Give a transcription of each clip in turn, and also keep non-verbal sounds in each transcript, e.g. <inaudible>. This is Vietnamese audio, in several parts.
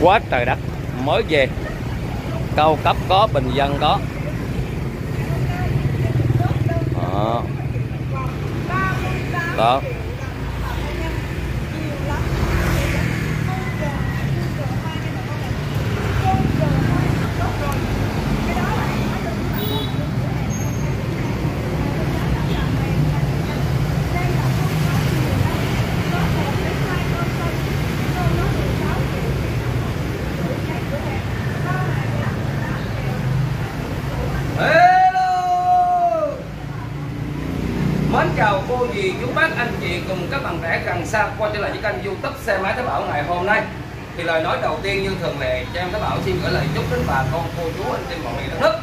quá trời đất mới về. Cao cấp có bình dân có. Đó. Đó Hello Mến chào cô dì, chú bác, anh chị cùng các bạn trẻ gần xa quay trở lại với kênh youtube xe máy Thái Bảo ngày hôm nay. Thì lời nói đầu tiên như thường lệ cho em Thái Bảo xin gửi lời chúc đến bà con cô chú anh chị mọi người đất nước.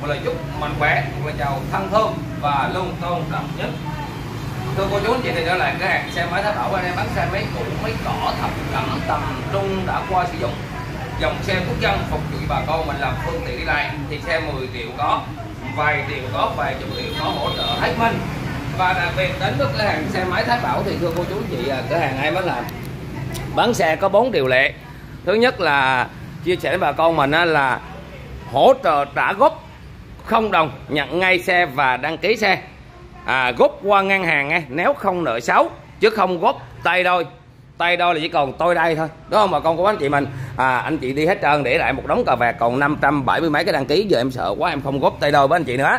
Một lời chúc mạnh khỏe, một lời chào thân thương và luôn tôn trọng nhất. Thưa cô chú anh chị thì trở lại cái hàng xe máy Thái Bảo anh em bán xe máy cũ, máy cỏ, thập cẩm, tầm trung đã qua sử dụng. Dòng xe quốc dân phục vụ bà con mình làm phương tiện đi lại thì xe 10 triệu có vài triệu có vài chục triệu có hỗ trợ hết mình và đặc biệt đến với cửa hàng xe máy Thái Bảo thì thưa cô chú chị à, cửa hàng ai mới làm? Bán xe có bốn điều lệ. Thứ nhất là chia sẻ với bà con mình là hỗ trợ trả góp không đồng nhận ngay xe và đăng ký xe. À, góp qua ngân hàng nghe nếu không nợ xấu chứ không góp tay đôi. Tay đôi là chỉ còn tôi đây thôi đúng không? Bà con của anh chị mình. À, anh chị đi hết trơn để lại một đống cà vạt còn 570 mấy cái đăng ký giờ em sợ quá em không góp tay đôi với anh chị nữa.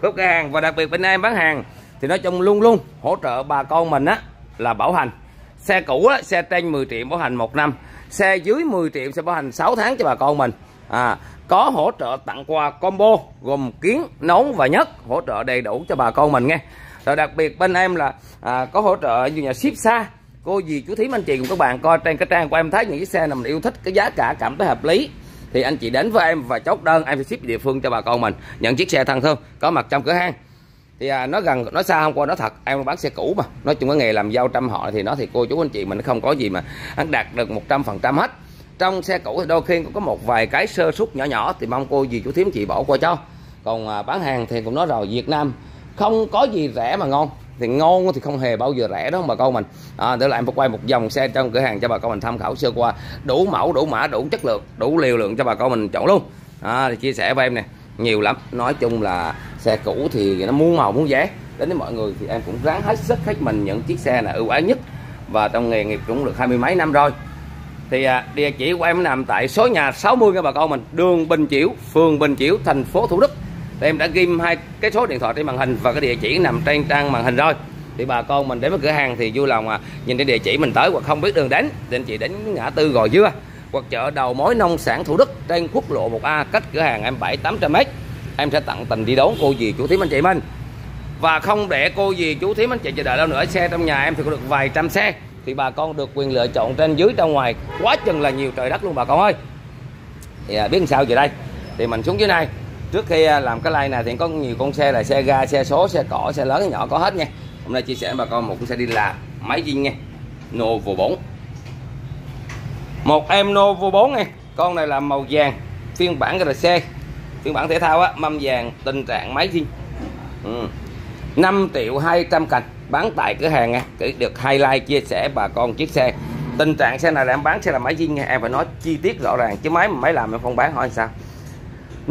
Góp cái hàng và đặc biệt bên em bán hàng thì nói chung luôn luôn hỗ trợ bà con mình á là bảo hành. Xe cũ á, xe trên 10 triệu bảo hành một năm. Xe dưới 10 triệu sẽ bảo hành 6 tháng cho bà con mình. À, có hỗ trợ tặng quà combo gồm kiến nón và nhất hỗ trợ đầy đủ cho bà con mình nghe. Rồi đặc biệt bên em là à, có hỗ trợ như nhà ship xa. Cô dì chú thím anh chị cùng các bạn coi trên cái trang của em thấy những chiếc xe nào mình yêu thích cái giá cả cảm thấy hợp lý. Thì anh chị đến với em và chốt đơn em sẽ ship địa phương cho bà con mình. Nhận chiếc xe thân thương có mặt trong cửa hàng thì à, nó gần nó xa không qua nó thật em bán xe cũ mà. Nói chung cái nghề làm dâu trăm họ thì nó thì cô chú anh chị mình không có gì mà hắn đạt được một trăm phần trăm hết. Trong xe cũ thì đôi khi cũng có một vài cái sơ suất nhỏ nhỏ thì mong cô dì chú thím chị bỏ qua cho. Còn à, bán hàng thì cũng nói rồi Việt Nam không có gì rẻ mà ngon. Thì ngon thì không hề bao giờ rẻ đó bà con mình. À, để lại em quay một dòng xe trong cửa hàng cho bà con mình tham khảo sơ qua. Đủ mẫu đủ mã đủ chất lượng đủ liều lượng cho bà con mình chọn luôn. À, thì chia sẻ với em nè nhiều lắm. Nói chung là xe cũ thì nó muốn màu muốn giá. Đến với mọi người thì em cũng ráng hết sức hết mình những chiếc xe là ưu ái nhất. Và trong nghề nghiệp cũng được hai mươi mấy năm rồi. Thì à, địa chỉ của em nằm tại số nhà 60 nha bà con mình đường Bình Chiểu phường Bình Chiểu thành phố Thủ Đức. Thì em đã ghim hai cái số điện thoại trên màn hình và cái địa chỉ nằm trên trang màn hình rồi. Thì bà con mình đến với cửa hàng thì vui lòng à, nhìn cái địa chỉ mình tới hoặc không biết đường đến. Thì anh chị đến ngã tư gò dưa hoặc chợ đầu mối nông sản Thủ Đức trên quốc lộ 1A cách cửa hàng em 7 800 m em sẽ tặng tình đi đón cô dì chú thím anh chị mình. Và không để cô dì chú thím anh chị chờ đợi đâu nữa xe trong nhà em thì có được vài trăm xe. Thì bà con được quyền lựa chọn trên dưới trong ngoài quá chừng là nhiều trời đất luôn bà con ơi. Thì à, biết sao giờ đây? Thì mình xuống dưới này. Trước khi à, làm cái like này thì có nhiều con xe là xe ga xe số xe cỏ xe lớn nhỏ có hết nha. Hôm nay chia sẻ với bà con một con xe đi làm máy zin nha. Novo 4 một em Novo 4 nha. Con này là màu vàng phiên bản RC phiên bản thể thao á, mâm vàng, tình trạng máy zin ừ. 5 triệu 200 cành, bán tại cửa hàng nha. Cứ được highlight chia sẻ bà con chiếc xe. Tình trạng xe này là em bán xe là máy riêng nha, em phải nói chi tiết rõ ràng, chứ máy mà máy làm em không bán, hỏi sao.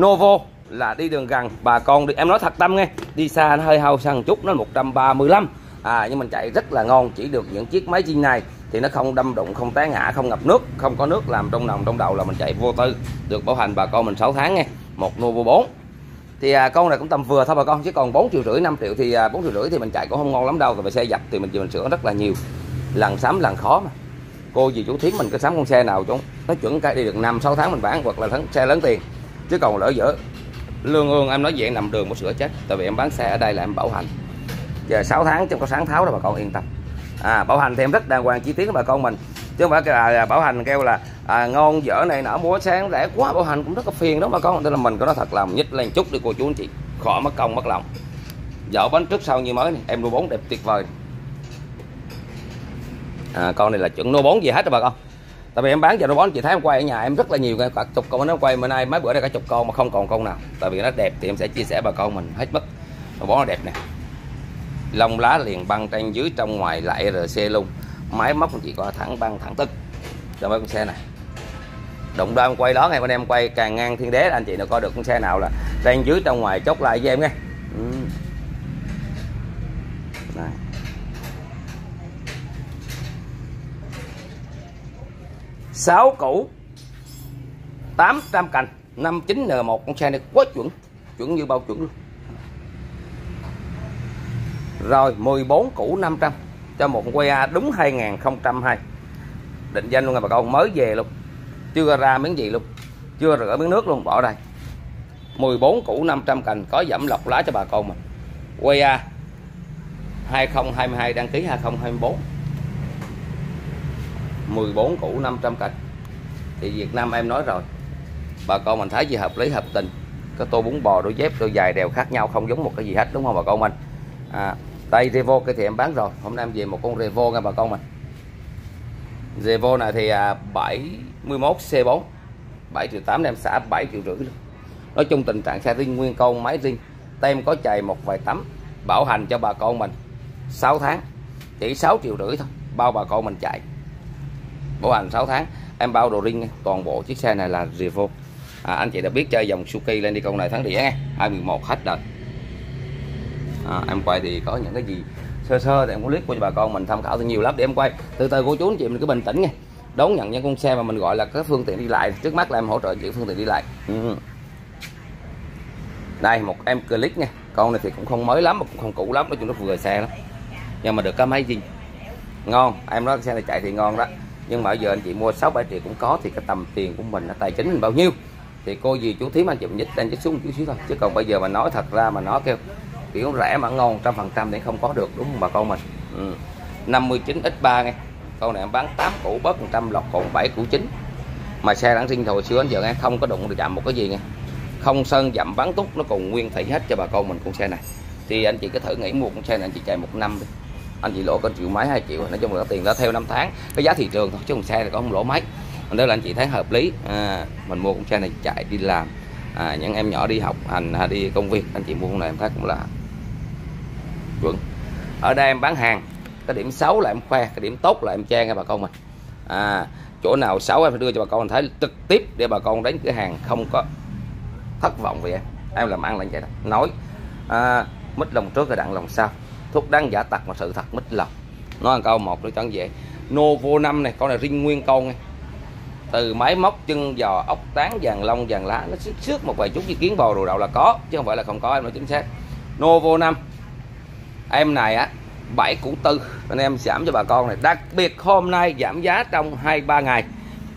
Novo là đi đường gần, bà con đi, em nói thật tâm nghe, đi xa nó hơi hao xăng chút, nó 135 à nhưng mình chạy rất là ngon, chỉ được những chiếc máy riêng này thì nó không đâm đụng, không té ngã, không ngập nước, không có nước, làm trong nòng trong đầu là mình chạy vô tư. Được bảo hành bà con mình 6 tháng nghe một Novo 4 thì à, con này cũng tầm vừa thôi bà con chứ còn 4 triệu rưỡi 5 triệu thì à, 4 triệu rưỡi thì mình chạy cũng không ngon lắm đâu rồi vì xe dập thì mình mình sửa rất là nhiều. Lần sắm lần khó mà. Cô gì chú thím mình cứ sắm con xe nào chúng nó chuẩn cái đi được năm sáu tháng mình bán hoặc là tháng xe lớn tiền. Chứ còn lỡ dở lương ương em nói vậy nằm đường một sửa chết tại vì em bán xe ở đây là em bảo hành. Giờ 6 tháng trong có sáng tháo đâu bà con yên tâm. À, bảo hành thì em rất đàng hoàng chi tiết với bà con mình chứ không phải là bảo hành kêu là à, ngon dở này nọ mua sáng rẻ quá bảo hành cũng rất là phiền đó mà con. Nên là mình có nói thật lòng nhích lên chút đi cô chú anh chị. Khỏi mất công mất lòng. Dở bánh trước sau như mới này em nuôi bốn đẹp tuyệt vời. À, con này là chuẩn nô bốn gì hết đó bà con. Tại vì em bán giờ nó bón chị thấy em quay ở nhà em rất là nhiều cả chục con. Nó quay bữa nay mấy bữa đây cả chục con mà không còn con nào. Tại vì nó đẹp thì em sẽ chia sẻ bà con mình hết mất nó bón nó đẹp nè. Lông lá liền băng trên dưới trong ngoài lại rc luôn máy móc chỉ có thẳng băng, thẳng tức. Cho mấy con xe này. Đụng đôi em quay đó ngày bên em quay càng ngang thiên đế là anh chị nó coi được con xe nào là đang dưới trong ngoài chốt lại với em nghe. Ừ. Này. sáu cũ 800 cành. 59 N1 con xe này quá chuẩn. Chuẩn như bao chuẩn luôn. Rồi 14 củ 500 cho một quay A đúng 2002 định danh luôn nha bà con mới về luôn. Chưa ra miếng gì luôn. Chưa rửa miếng nước luôn bỏ đây 14 củ 500 cành có giảm lọc lá cho bà con mình. Quay A 2022 đăng ký 2024 14 củ 500 cành. Thì Việt Nam em nói rồi bà con mình thấy gì hợp lý hợp tình. Có tô bún bò đôi dép đôi dài đều khác nhau không giống một cái gì hết đúng không bà con mình? À, tay Revo cái thì em bán rồi. Hôm nay em về một con Revo nha bà con mình. Revo này thì 71 C4 7 triệu 8 em xả 7 triệu rưỡi luôn. Nói chung tình trạng xe riêng nguyên con máy riêng. Tem có chạy một vài tấm bảo hành cho bà con mình. 6 tháng. Chỉ 6 triệu rưỡi thôi. Bao bà con mình chạy. Bảo hành 6 tháng. Em bao đồ riêng toàn bộ chiếc xe này là Revo. À, anh chị đã biết chơi dòng Suki lên đi con này tháng đĩa nghe 21 hết rồi à, em quay thì có những cái gì sơ sơ thì em cũng clip của bà con mình tham khảo thì nhiều lắm để em quay. Từ từ cô chú anh chị mình cứ bình tĩnh nha. Đón nhận những con xe mà mình gọi là các phương tiện đi lại. Trước mắt là em hỗ trợ những phương tiện đi lại. Ừ. đây một em click nha. Con này thì cũng không mới lắm mà cũng không cũ lắm nói chung nó vừa xe lắm. Nhưng mà được cái máy gì ngon em nói xe này chạy thì ngon đó. Nhưng mà giờ anh chị mua 6 7 triệu cũng có thì cái tầm tiền của mình là tài chính mình bao nhiêu? Thì cô gì chú thím anh chị nhích lên chút xuống chút xíu thôi. Chứ còn bây giờ mà nói thật ra mà nói kêu kiểu rẻ mà ngon trăm phần trăm để không có được đúng không bà con mình? Ừ. 59 x 3 nghe. Con này em bán 8 củ bớt 100 lọt còn 7 củ chính mà xe đang sinh hồi xưa đến giờ nghe không có đụng được chạm một cái gì nghe. Không sơn dặm bắn túc nó còn nguyên thủy hết cho bà con mình con xe này. Thì anh chị cứ thử nghĩ mua con xe này anh chị chạy một năm đi. Anh chị lỗ có triệu mấy hai triệu nói chung là tiền đó theo năm tháng. Cái giá thị trường thôi chứ con xe này có không lỗ mấy. Đó là anh chị thấy hợp lý. À, mình mua con xe này chạy đi làm. À, những em nhỏ đi học hành à, đi công việc anh chị mua con này em thấy cũng là chuẩn ở đây em bán hàng cái điểm xấu là em khoe cái điểm tốt là em che nghe bà con mình. À, chỗ nào xấu em phải đưa cho bà con mình thấy trực tiếp để bà con đến cửa hàng không có thất vọng về em. Em làm ăn là như vậy đó. Nói à, mít lòng trước rồi đặng lòng sau. Thuốc đắng giả tặc mà sự thật mít lòng. Nói một câu một để chẳng vậy Novo 5 này con này riêng nguyên con này từ máy móc chân giò ốc tán vàng lông vàng lá nó xước xước một vài chút ý kiến bò đồ đậu là có chứ không phải là không có em nói chính xác. Novo 5 em này á 7 củ tư anh em giảm cho bà con này. Đặc biệt hôm nay giảm giá trong 2-3 ngày.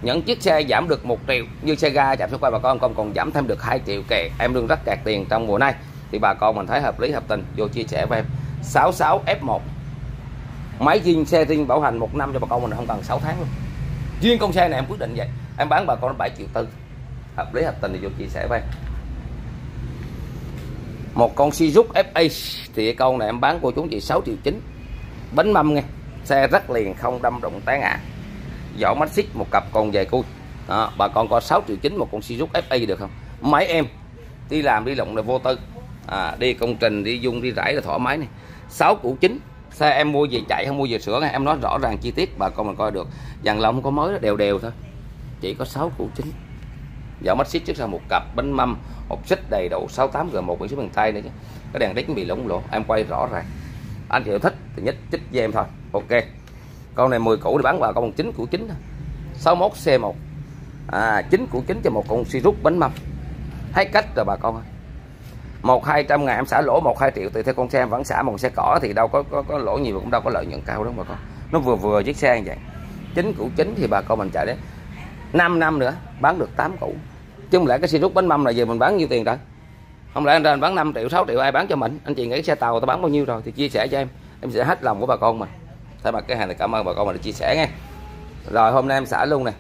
Những chiếc xe giảm được 1 triệu, như xe ga chạm số qua bà con còn còn giảm thêm được 2 triệu kệ em đương rất kẹt tiền trong mùa này thì bà con mình thấy hợp lý, hợp tình. Vô chia sẻ với em. 66 F1 máy riêng xe riêng bảo hành một năm cho bà con mình không cần 6 tháng luôn. Riêng con xe này em quyết định vậy. Em bán bà con 7 triệu tư. Hợp lý, hợp tình thì vô chia sẻ với em một con Suzuki FA thì con này em bán cô chú chị 6 triệu 9 bánh mâm nghe xe rất liền không đâm động té ngã. Vỏ mắt xích một cặp còn về cui. Đó, bà con có 6 triệu 9 một con Suzuki FA được không? Máy em đi làm đi lộng là vô tư. À, đi công trình đi dung đi rải là thoải mái này. 6 củ chính xe em mua về chạy không mua về sửa em nói rõ ràng chi tiết bà con mình coi được. Dàn lông không có mới đều đều thôi. Chỉ có 6 củ chính vỏ mắt xích trước sau một cặp bánh mâm hộp xích đầy đủ 68 g một biển số bằng tay nữa chứ. Cái đèn đích bị lủng lỗ em quay rõ ràng. Anh chị thích thì nhất chích với em thôi. Ok. Con này 10 củ thì bán vào con 9 củ chín 61 C1 à 9 củ chín cho một con si rút bánh mâm. Hết cách rồi bà con ơi. Một hai trăm ngàn em xả lỗ một hai triệu tùy theo con xe em vẫn xả một xe cỏ thì đâu có có, có lỗ nhiều cũng đâu có lợi nhuận cao đâu bà con. Nó vừa vừa chiếc xe như vậy. Chín củ chín thì bà con mình chạy đấy. 5 năm nữa bán được 8 củ chứ không lẽ cái xe rút bánh mâm là giờ mình bán nhiêu tiền rồi? Không lẽ anh ra anh bán 5 triệu 6 triệu, ai bán cho mình? Anh chị nghĩ xe tàu tao bán bao nhiêu rồi thì chia sẻ cho em. Em sẽ hết lòng của bà con mình thay mặt cái hàng này cảm ơn bà con mình đã chia sẻ nghe. Rồi, hôm nay em xả luôn nè.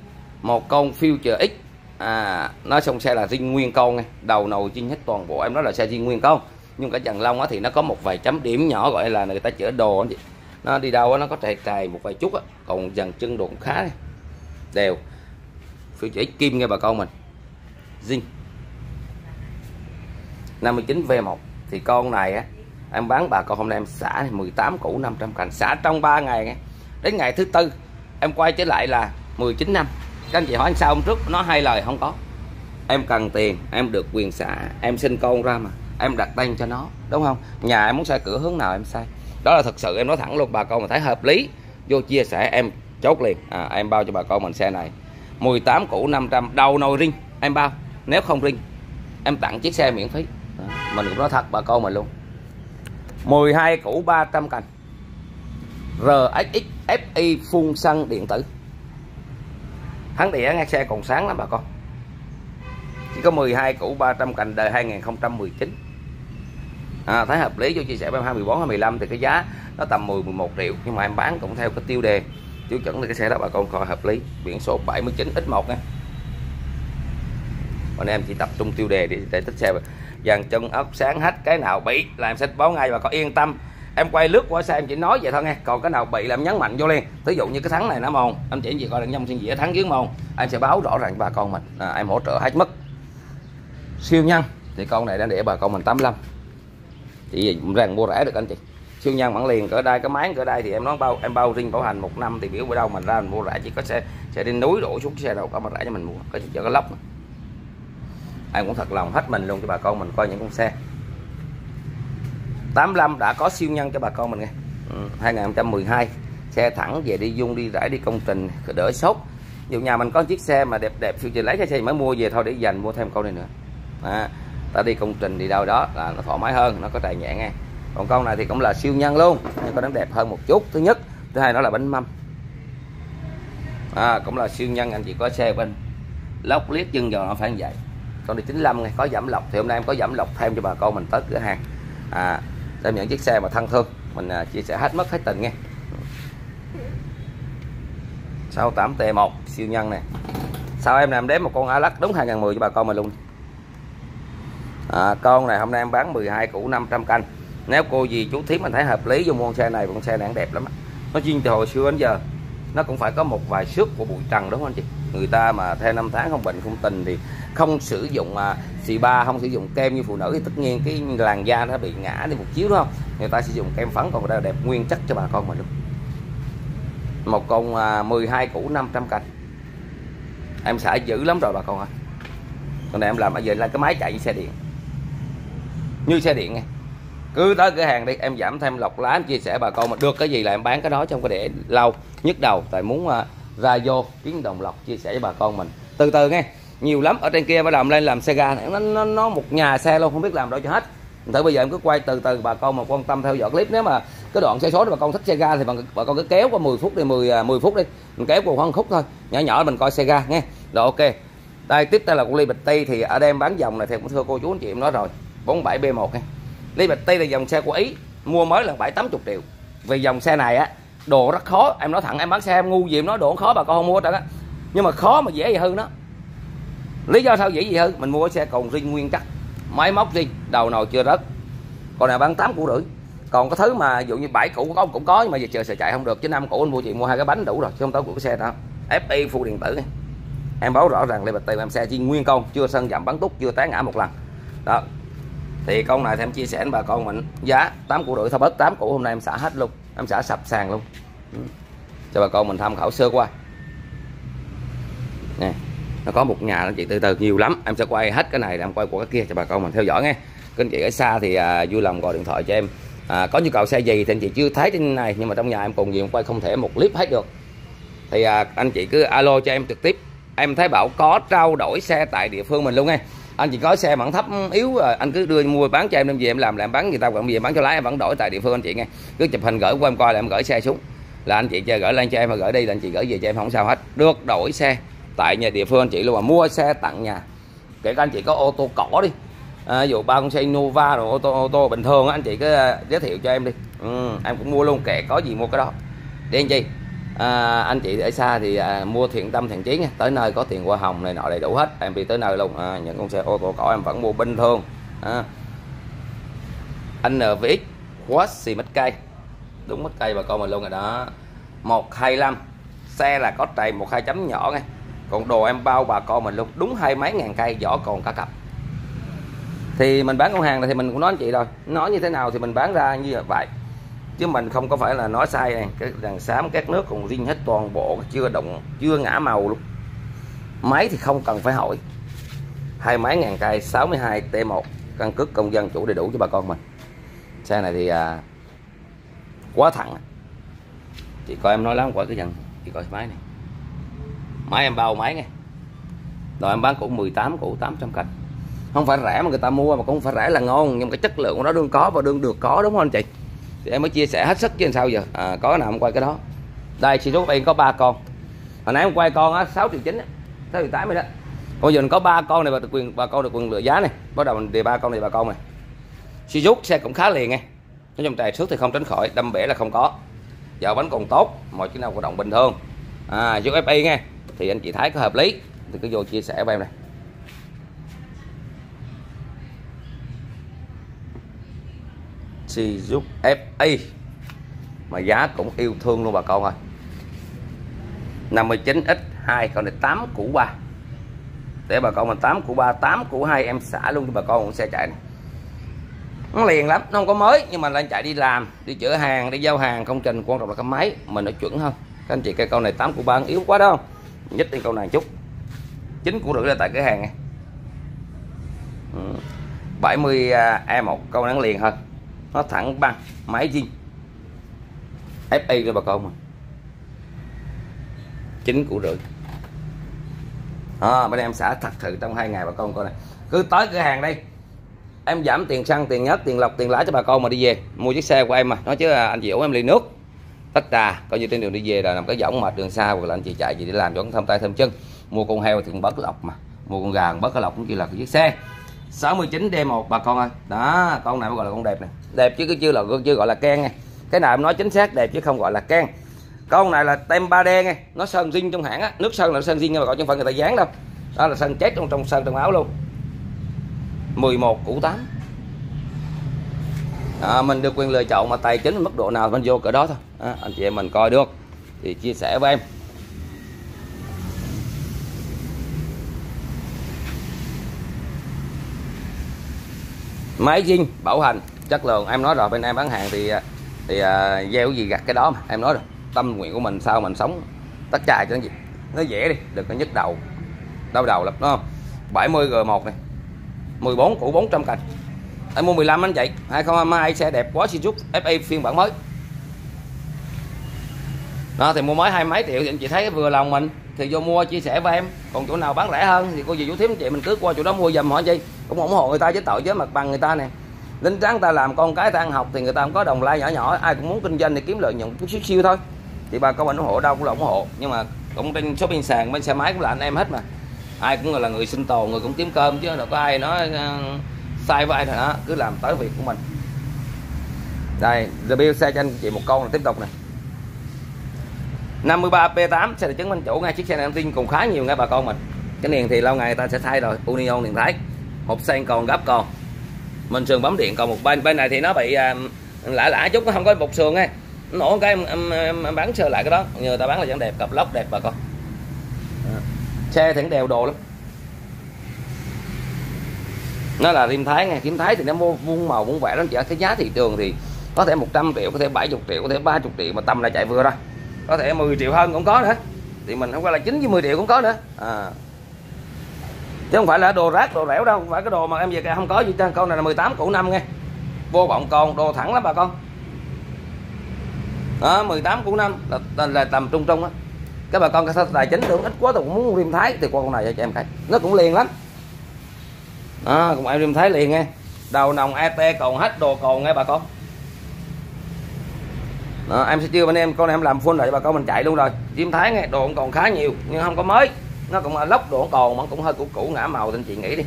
Một con Future X. À nó xong xe là riêng nguyên con nghe. Đầu nồi chiên hết toàn bộ. Em nói là xe riêng nguyên con. Nhưng cả dàn lông á thì nó có một vài chấm điểm nhỏ gọi là người ta chở đồ anh chị. Nó đi đâu nó có trầy trầy một vài chút á. Còn dàn chân đồn khá này. đều. Future X kim nghe bà con mình zin 59 V1 thì con này á em bán bà con hôm nay em xả 18 củ 500 cành. Xả trong 3 ngày đến ngày thứ tư em quay trở lại là 19 năm. Các anh chị hỏi anh sao hôm trước nó hai lời? Không có. Em cần tiền em được quyền xả. Em xin con ra mà. Em đặt tên cho nó đúng không? Nhà em muốn xây cửa hướng nào em xây. Đó là thật sự em nói thẳng luôn bà con mà thấy hợp lý vô chia sẻ em chốt liền. À, em bao cho bà con mình xe này. 18 củ 500 đầu nồi riêng em bao nếu không rinh em tặng chiếc xe miễn phí. Đó. mình cũng nói thật bà con mình luôn. 12 củ 300 cành. RXX FI phun xăng điện tử. Hắn đĩa nghe xe còn sáng lắm bà con. Chỉ có 12 củ 300 cành đời 2019 à, thấy hợp lý cho chia sẻ với em 24 15 thì cái giá nó tầm 10 11 triệu. Nhưng mà em bán cũng theo cái tiêu đề tiêu chuẩn thì cái xe đó bà con coi hợp lý. Biển số 79 x1 nha còn em chỉ tập trung tiêu đề để, để tích xe dàn chân ốc sáng hết cái nào bị là em sẽ báo ngay và có yên tâm. Em quay lướt qua xe em chỉ nói vậy thôi nghe. Còn cái nào bị là em nhấn mạnh vô liền. Ví dụ như cái thắng này nó mòn anh chỉ gì coi là nhông xin dĩa thắng dưới mòn em sẽ báo rõ ràng bà con mình. À, em hỗ trợ hết mức. Siêu nhân thì con này đang để bà con mình 85 chỉ rằng mua rẻ được anh chị. Siêu nhân bản liền cỡ đây cái máy cỡ đây thì em nói bao em bao riêng bảo hành một năm thì biểu ở đâu mình ra mình mua rẻ chỉ có xe xe đi núi đổ xuống xe đâu có mà rẻ cho mình mua. Có chở cái lốc em cũng thật lòng hết mình luôn cho bà con mình coi những con xe. 85 đã có siêu nhân cho bà con mình nghe. Ừ, 2012 xe thẳng về đi dung đi rải đi công trình đỡ sốt. Dù nhà mình có chiếc xe mà đẹp đẹp phiêu lấy cái xe mới mua về thôi để dành mua thêm con này nữa. À, ta đi công trình đi đâu đó là nó thoải mái hơn nó có tài nhẹ nghe. Còn con này thì cũng là siêu nhân luôn nhưng con nó đẹp hơn một chút. Thứ nhất thứ hai nó là bánh mâm. À, cũng là siêu nhân anh chị có xe bên lóc liếc chân vào nó phải như vậy con đi 95 này có giảm lọc. Thì hôm nay em có giảm lọc thêm cho bà con mình tới cửa hàng. À, để những chiếc xe mà thân thương. Mình à, chia sẻ hết mất hết tình nghe. 68 T1 siêu nhân này sau em làm đếm một con Alac đúng 2010 cho bà con mình luôn. À, con này hôm nay em bán 12 củ 500 canh. Nếu cô gì chú thím mình thấy hợp lý vô con xe này con xe này đẹp lắm nó chuyên từ hồi xưa đến giờ nó cũng phải có một vài xước của bụi trần đúng không anh chị? Người ta mà theo năm tháng không bệnh không tình thì không sử dụng à, xì ba không sử dụng kem như phụ nữ thì tất nhiên cái làn da nó bị ngã đi một chiếu đúng không? Người ta sử dụng kem phấn còn đây đẹp nguyên chất cho bà con mình luôn. Một con à, 12 củ 500 cành. Em xả dữ lắm rồi bà con ơi. Còn này em làm bây giờ là cái máy chạy như xe điện. Như xe điện nghe cứ tới cửa hàng đi em giảm thêm lọc lá em chia sẻ bà con mà được cái gì là em bán cái đó trong cái để lâu. Nhức đầu tại muốn uh, ra vô kiếm đồng lọc chia sẻ với bà con mình. Từ từ nghe nhiều lắm ở trên kia mới làm lên làm xe ga này nó, nó, nó một nhà xe luôn không biết làm đâu cho hết. Thử bây giờ em cứ quay từ từ bà con mà quan tâm theo dõi clip nếu mà cái đoạn xe số bà con thích xe ga thì bà, bà con cứ kéo qua 10 phút đi 10 10 à, phút đi mình kéo qua khoảng khúc thôi nhỏ nhỏ mình coi xe ga nghe. Rồi ok đây tiếp theo là con ly bịch ti thì ở đây em bán dòng này thì cũng thưa cô chú anh chị em nói rồi. 47 B1 nghe ly Bạch ti là dòng xe của ý, mua mới là bảy, tám chục triệu. Vì dòng xe này á, đồ rất khó. Em nói thẳng, em bán xe em ngu gì em nói đồ khó, bà con không mua hết á. Nhưng mà khó mà dễ gì hư nó lý do sao dễ gì hư mình mua xe còn riêng nguyên chắc máy móc riêng, đầu nồi chưa rớt. Còn này bán 8 củ rưỡi. Còn có thứ mà ví dụ như bảy củ có cũng có, nhưng mà giờ chờ sợ chạy không được, chứ năm củ anh mua chị mua hai cái bánh đủ rồi, chứ không tới của cái xe đó. FI phụ điện tử. Này. em báo rõ ràng Lê bạch Tây em xe chi nguyên công chưa sân giảm bắn túc, chưa té ngã một lần. Đó thì con này thì em chia sẻ với bà con mình. Giá 8 củ rưỡi thôi bớt 8 củ hôm nay em xả hết luôn. Em xả sập sàn luôn. Ừ. Cho bà con mình tham khảo sơ qua. Nè nó có một nhà nó chị từ từ nhiều lắm. Em sẽ quay hết cái này em quay của cái kia cho bà con mình theo dõi nghe. Kênh chị ở xa thì à, vui lòng gọi điện thoại cho em. À, có nhu cầu xe gì thì anh chị chưa thấy trên này nhưng mà trong nhà em cùng gì em quay không thể một clip hết được. Thì à, anh chị cứ alo cho em trực tiếp. Em thấy bảo có trao đổi xe tại địa phương mình luôn nghe anh chỉ có xe bản thấp yếu à, anh cứ đưa mua bán cho em đem về em làm làm bán người ta còn về bán cho lái em vẫn đổi tại địa phương anh chị nghe. Cứ chụp hình gửi qua em coi là em gửi xe xuống. Là anh chị chơi gửi lên cho em mà gửi đi là anh chị gửi về cho em không sao hết. Được đổi xe tại nhà địa phương anh chị luôn mà mua xe tặng nhà. Kể cả anh chị có ô tô cỏ đi. À, dù ba con xe nova rồi ô tô ô tô bình thường anh chị cứ à, giới thiệu cho em đi. Ừ, em cũng mua luôn kệ có gì mua cái đó. Đi anh chị à, anh chị ở xa thì à, mua thiện tâm thiện chí nha. Tới nơi có tiền qua hồng này nọ đầy đủ hết. Em đi tới nơi luôn. À, những con xe ô tô cỏ em vẫn mua bình thường. À. NVX Quad xì mất cây. Đúng mất cây bà con mình luôn rồi đó. 125 xe là có trầy một hai chấm nhỏ nghe. Còn đồ em bao bà con mình luôn. Đúng hai mấy ngàn cây vỏ còn cả cặp. Thì mình bán con hàng này thì mình cũng nói anh chị rồi. Nói như thế nào thì mình bán ra như vậy chứ mình không có phải là nói sai này cái đàn xám các nước còn riêng hết toàn bộ chưa động chưa ngã màu luôn. Máy thì không cần phải hỏi. Hai máy ngàn cây 62 T1 căn cước công dân chủ đầy đủ cho bà con mình. Xe này thì à, quá thẳng. Chị coi em nói lắm quả cái dần chị coi máy này. Máy em bao máy nghe. Rồi em bán cũng 18 cũ 800 cành. Không phải rẻ mà người ta mua mà cũng không phải rẻ là ngon nhưng cái chất lượng của nó đương có và đương được có đúng không anh chị? Thì em mới chia sẻ hết sức chứ làm sao giờ? À, có nào em quay cái đó? Đây chị số em có ba con. Hồi nãy em quay con á sáu triệu chín sáu triệu tám rồi đó. Bây giờ mình có ba con này và được quyền bà con được quyền lựa giá này. Bắt đầu mình đề ba con này bà con này. Suzuki xe cũng khá liền nghe nói trong tài xước thì không tránh khỏi đâm bể là không có. Dạo bánh còn tốt mọi chức năng hoạt động bình thường. À giúp FI nghe thì anh chị thấy có hợp lý. Thì cứ vô chia sẻ với em này. Mitsubishi giúp FA mà giá cũng yêu thương luôn bà con ơi. 59 x 2 còn này 8 củ 3 để bà con mình 8 củ 3 8 củ 2 em xả luôn cho bà con một xe chạy này. Nó liền lắm, nó không có mới, nhưng mà lên chạy đi làm, đi chữa hàng, đi giao hàng, công trình, quan trọng là cái máy, mình nó chuẩn hơn. Các anh chị cây câu này 8 củ 3 yếu quá đó không? Nhích đi câu này chút. Chín củ rưỡi là tại cửa hàng này. 70 E1 câu nắng liền hơn nó thẳng bằng máy zin FA cho bà con mà. Chín củ rưỡi à, bên em xả thật thử trong hai ngày bà con coi này cứ tới cửa hàng đây em giảm tiền xăng tiền nhất tiền lọc tiền lãi cho bà con mà đi về. Mua chiếc xe của em mà. Nói chứ à, anh chị ủ em ly nước. Tất trà coi như trên đường đi về là làm cái võng mệt đường xa. Hoặc là anh chị chạy gì để làm cho thâm tay thâm chân. Mua con heo thì cũng bớt lọc mà. Mua con gà bớt cái lọc cũng chỉ là cái chiếc xe. 69 D1 bà con ơi. Đó con này mới gọi là con đẹp này đẹp chứ cứ chưa là chưa gọi là ken nha cái nào em nói chính xác đẹp chứ không gọi là ken. Con này là tem 3D nghe nó sơn zin trong hãng á. Nước sơn là sơn zin nhưng mà gọi chứ phần người ta dán đâu. Đó là sơn chết trong trong sơn trong áo luôn. 11 củ 8 à, mình được quyền lựa chọn mà tài chính mức độ nào mình vô cỡ đó thôi. À, anh chị em mình coi được. Thì chia sẻ với em. Máy zin bảo hành chất lượng em nói rồi bên em bán hàng thì thì uh, gieo gì gặt cái đó mà em nói rồi. Tâm nguyện của mình sao mình sống tất trà cho nó gì. Nó dễ đi đừng có nhức đầu. Đau đầu lắm đúng không? 70 G1 này 14 củ 400 cành. Em mua 15 anh chị 2022 xe đẹp quá Suzuki FA phiên bản mới. Đó thì mua mới hai mấy triệu thì anh chị thấy vừa lòng mình thì vô mua chia sẻ với em. Còn chỗ nào bán rẻ hơn thì cô dì chú thím chị mình cứ qua chỗ đó mua dùm hỏi chi. Cũng ủng hộ người ta chứ tội với mặt bằng người ta nè. Lính trắng ta làm con cái ta ăn học thì người ta không có đồng lai nhỏ nhỏ. Ai cũng muốn kinh doanh thì kiếm lợi nhuận chút xíu siêu thôi. Thì bà con mình ủng hộ đâu cũng là ủng hộ. Nhưng mà cũng trên số bên sàn, bên xe máy cũng là anh em hết mà. Ai cũng là người sinh tồn, người cũng kiếm cơm chứ, đâu có ai nói ờ, sai với ai nữa cứ làm tới việc của mình. Đây review xe cho anh chị một câu là tiếp tục này 53 P8 sẽ được chứng minh chủ ngay chiếc xe này em tin còn khá nhiều ngay bà con mình. Cái niềng thì lâu ngày ta sẽ thay rồi Union niềng thái hộp sen còn gấp còn. Mình sườn bấm điện còn một bên bên này thì nó bị uh, lạ lạ chút nó không có một sườn ấy. Nổ cái em, em, em, em bán sơ lại cái đó. Nhờ ta bán là vẫn đẹp cặp lóc đẹp bà con. À. xe thì đều đồ lắm. Nó là rim thái nghe kim thái thì nó mua vuông màu vuông vẽ nó chỉ cái giá thị trường thì có thể 100 triệu có thể 70 triệu có thể 30 triệu mà tầm là chạy vừa thôi có thể 10 triệu hơn cũng có nữa. Thì mình không phải là 9 với 10 triệu cũng có nữa. À. chứ không phải là đồ rác đồ rẻo đâu. Không phải cái đồ mà em về không có gì trên con này là 18 củ năm nghe. Vô bọng còn đồ thẳng lắm bà con. Đó 18 củ năm là, là, là tầm trung trung á. Các bà con cái tài chính tưởng ít quá tôi cũng muốn riêng thái. Thì qua con này cho em thấy nó cũng liền lắm. Đó cũng em riêng thái liền nghe. Đầu nòng et còn hết đồ còn nghe bà con đó, em sẽ chưa bên em con này em làm full lại cho bà con mình chạy luôn rồi. Chim thái nghe đồ cũng còn khá nhiều nhưng không có mới. Nó cũng là lốc đồ còn mà cũng hơi cũ cũ ngã màu thì anh chị nghĩ đi.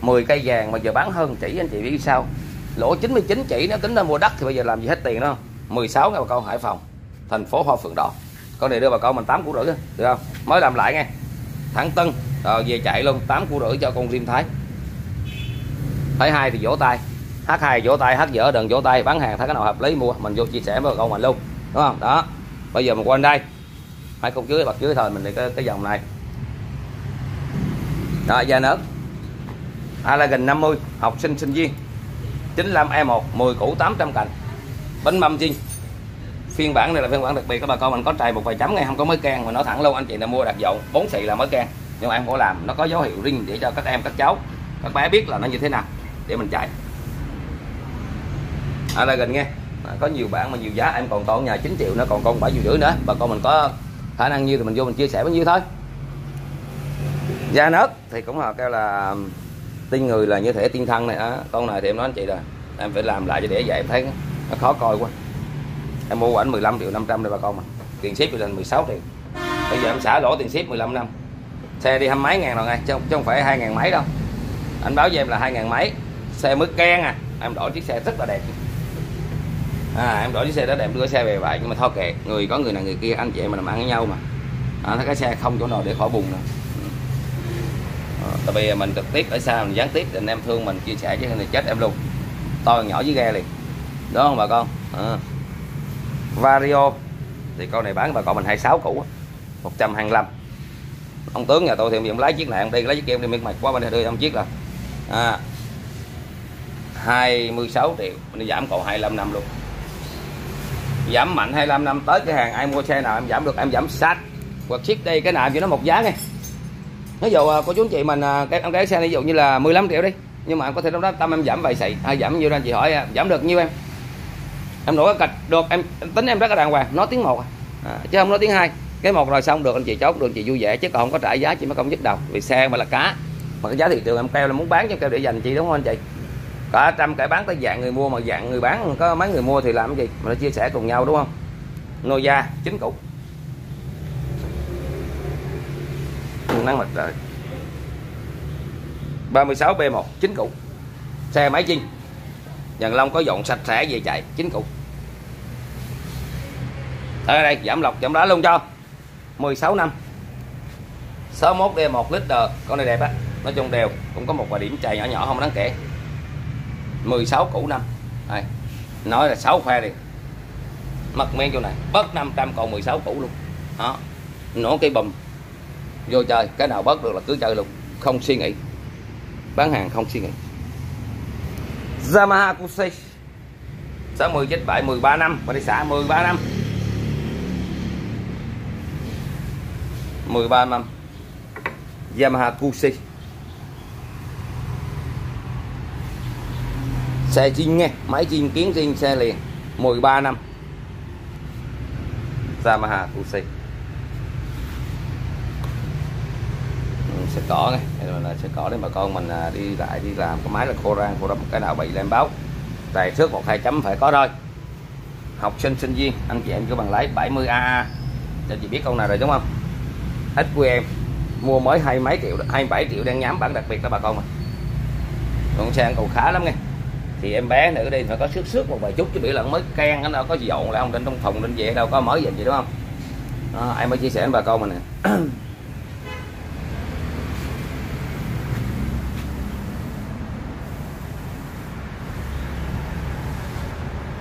10 cây vàng mà giờ bán hơn chỉ anh chị biết sao? Lỗ 99 chỉ nó tính ra mua đất thì bây giờ làm gì hết tiền đó 16 ngày bà con Hải Phòng thành phố Hoa Phượng Đỏ. Con này đưa bà con mình 8 củ rưỡi được không? Mới làm lại nghe. Thẳng tân rồi về chạy luôn 8 củ rưỡi cho con diêm Thái. Thấy hai thì vỗ tay h hai vỗ tay H dở đừng vỗ tay bán hàng thấy cái nào hợp lý mua mình vô chia sẻ với bà con mình luôn đúng không? Đó bây giờ mình quên đây. Hai con dưới bật dưới thôi mình để cái, cái dòng này. Đó da nớt. Alagan 50 học sinh sinh viên. 95 E1 10 củ 800 cành. Bánh mâm chiên. Phiên bản này là phiên bản đặc biệt các bà con mình có trầy một vài chấm ngay không có mới can mà nó thẳng luôn anh chị là mua đặt dọn bốn xì là mới can nhưng mà em có làm nó có dấu hiệu riêng để cho các em các cháu các bé biết là nó như thế nào để mình chạy. À, ở đây gần nghe. À, có nhiều bạn mà nhiều giá em còn còn nhà 9 triệu nữa còn con bảy triệu rưỡi nữa. Bà con mình có khả năng nhiêu thì mình vô mình chia sẻ bao nhiêu thôi. Da nớt thì cũng là kêu là tiên người là như thể tiên thân này. Á con này thì em nói anh chị rồi em phải làm lại cho để vậy em thấy nó khó coi quá. Em mua ảnh 15 triệu 500 đây bà con mà. Tiền ship lên 16 triệu. Bây giờ em xả lỗ tiền ship 15 năm. Xe đi hai mấy ngàn rồi ngay chứ, chứ không phải hai ngàn mấy đâu. Anh báo cho em là hai ngàn mấy. Xe mới ken à. Em đổi chiếc xe rất là đẹp à em đổi chiếc xe đó đẹp đưa xe về vậy nhưng mà thôi kệ người có người này người kia anh chị em mình làm ăn với nhau mà. À, thấy cái xe không chỗ nào để khỏi bùng nữa à, ờ, tại vì mình trực tiếp ở xa mình gián tiếp thì anh em thương mình chia sẻ chứ này chết em luôn. To nhỏ với ghe liền. Đó không bà con? À. vario thì con này bán bà con mình 26 cũ 125 ông tướng nhà tôi thì ông lái chiếc này ông đi lấy chiếc kia em đi miếng mạch quá bên đây đưa ông chiếc là à, 26 triệu mình giảm còn 25 năm luôn giảm mạnh 25 năm tới cái hàng ai mua xe nào em giảm được em giảm sát. Hoặc ship đây cái nào cho nó một giá nghe. Ví dụ à, cô chú anh chị mình à, cái em cái xe ví dụ như là 15 triệu đi nhưng mà em có thể lúc đó tâm em giảm vài sậy. Hay giảm nhiêu anh chị hỏi giảm được nhiêu em? Em đổi cái cạch được em tính em rất là đàng hoàng nói tiếng một à, chứ không nói tiếng hai. Cái một rồi xong được anh chị chốt được anh chị vui vẻ chứ còn không có trả giá chị mới không dứt đầu. Vì xe mà là cá mà cái giá thị trường em kêu là muốn bán cho kêu để dành chị đúng không anh chị? Cả trăm cái bán tới dạng người mua mà dạng người bán, có mấy người mua thì làm cái gì? Mà nó chia sẻ cùng nhau đúng không? Noia chính cục. Nắng mặt trời. 36 B1 chính cục. Xe máy chinh dàn long có dọn sạch sẽ về chạy, chính cục. Ở đây, giảm lọc, giảm đá luôn cho. 16 năm. 61 D 1 lít con này đẹp á. Nói chung đều, cũng có một vài điểm chạy nhỏ nhỏ, không đáng kể. 16 cũ năm. Đây, nói là 6 khoe đi. Mặt men chỗ này. Bớt 500 còn 16 cũ luôn. Đó, nổ cây bùm vô chơi. Cái nào bớt được là cứ chơi luôn. Không suy nghĩ. Bán hàng không suy nghĩ. Yamaha Kusi 60 chết 7 13 năm. Và đi xả 13 năm. 13 năm. Yamaha Kusi xe chinh nghe, máy chinh kiến chinh xe liền 13 năm. Yamaha Kusi sẽ ừ, cỏ nghe là sẽ cỏ để bà con mình à, đi lại, đi làm cái máy là khô rang, khô râm cái nào bị lên báo. Tài trước một hai chấm phải có thôi. Học sinh sinh viên anh chị em cứ bằng lái 70 a. Cho chị biết con nào rồi đúng không? Hết của em. Mua mới hai mấy triệu, hai bảy triệu đang nhám bản đặc biệt đó bà con mà. Con xe còn khá lắm nghe thì em bé nữa đi phải có sức sức một vài chút chứ bị là mới can nó đâu có dọn lại không trên trong thùng trên về đâu có mới gì vậy đúng không? Đó, em mới chia sẻ với bà con mình nè. <clears throat>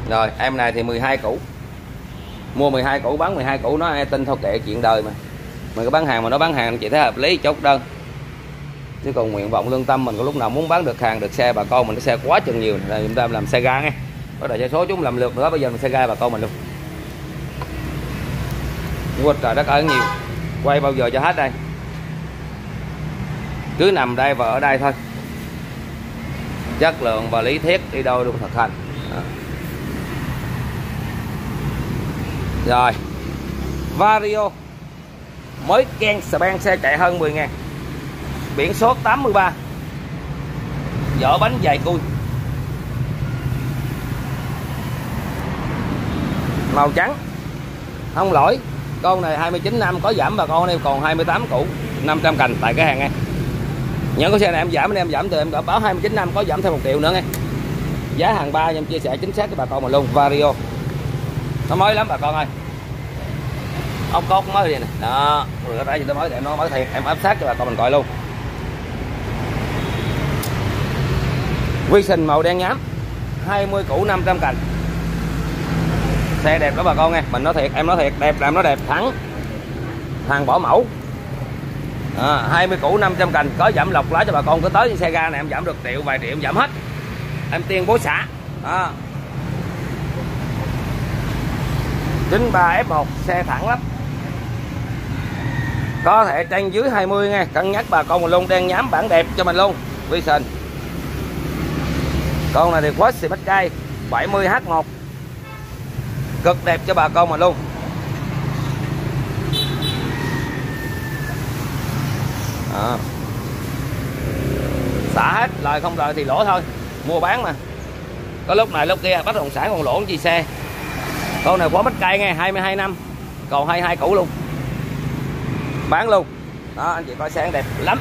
Rồi em này thì 12 củ. Mua 12 củ bán 12 củ nó ai tin thôi kệ chuyện đời mà. Mình có bán hàng mà nó bán hàng chị thấy hợp lý chốt đơn chứ còn nguyện vọng lương tâm mình có lúc nào muốn bán được hàng, được xe, bà con mình cái xe quá chừng nhiều, là chúng ta làm xe ga nghe có xe số chúng làm lượt nữa bây giờ mình xe ga, bà con mình luôn. Quên trời đất ơi, nhiều. Quay bao giờ cho hết đây? Cứ nằm đây và ở đây thôi. Chất lượng và lý thuyết đi đâu luôn thực hành. À. rồi. Vario. Mới ken span xe chạy hơn 10 ngàn biển số 83 vỏ bánh dài cui. Màu trắng. Không lỗi, con này 29 năm, có giảm bà con em, còn 28 cũ 500 cành tại cái hàng này những cái xe này em giảm em giảm từ em đã báo 29 năm, có giảm thêm một triệu nữa nghe. Giá hàng ba em chia sẻ chính xác với bà con mà luôn, vario. Nó mới lắm bà con ơi. Ông cốt mới đi nè. Đó, rồi ra gì tôi mới em nó mới thiệt em áp sát cho bà con mình coi luôn. Vi Vision màu đen nhám 20 củ 500 cành. Xe đẹp đó bà con nghe mình nói thiệt em nói thiệt đẹp làm nó đẹp thắng hàng bỏ mẫu. À, 20 củ 500 cành có giảm lọc lá cho bà con cứ tới xe ga này em giảm được triệu vài triệu giảm hết. Em tiên bố xã. À. 93 F1 xe thẳng lắm. Có thể trên dưới 20 nghe cân nhắc bà con mình luôn đen nhám bản đẹp cho mình luôn. Vision con này thì quá xì bách cây 70H1 cực đẹp cho bà con mình luôn. À. xả hết, lời không lời thì lỗ thôi. Mua bán mà. Có lúc này lúc kia bất động sản còn lỗ chi xe. Con này quá bách cây nghe 22 năm. Còn 22 cũ luôn. Bán luôn. Đó, anh chị coi xe đẹp lắm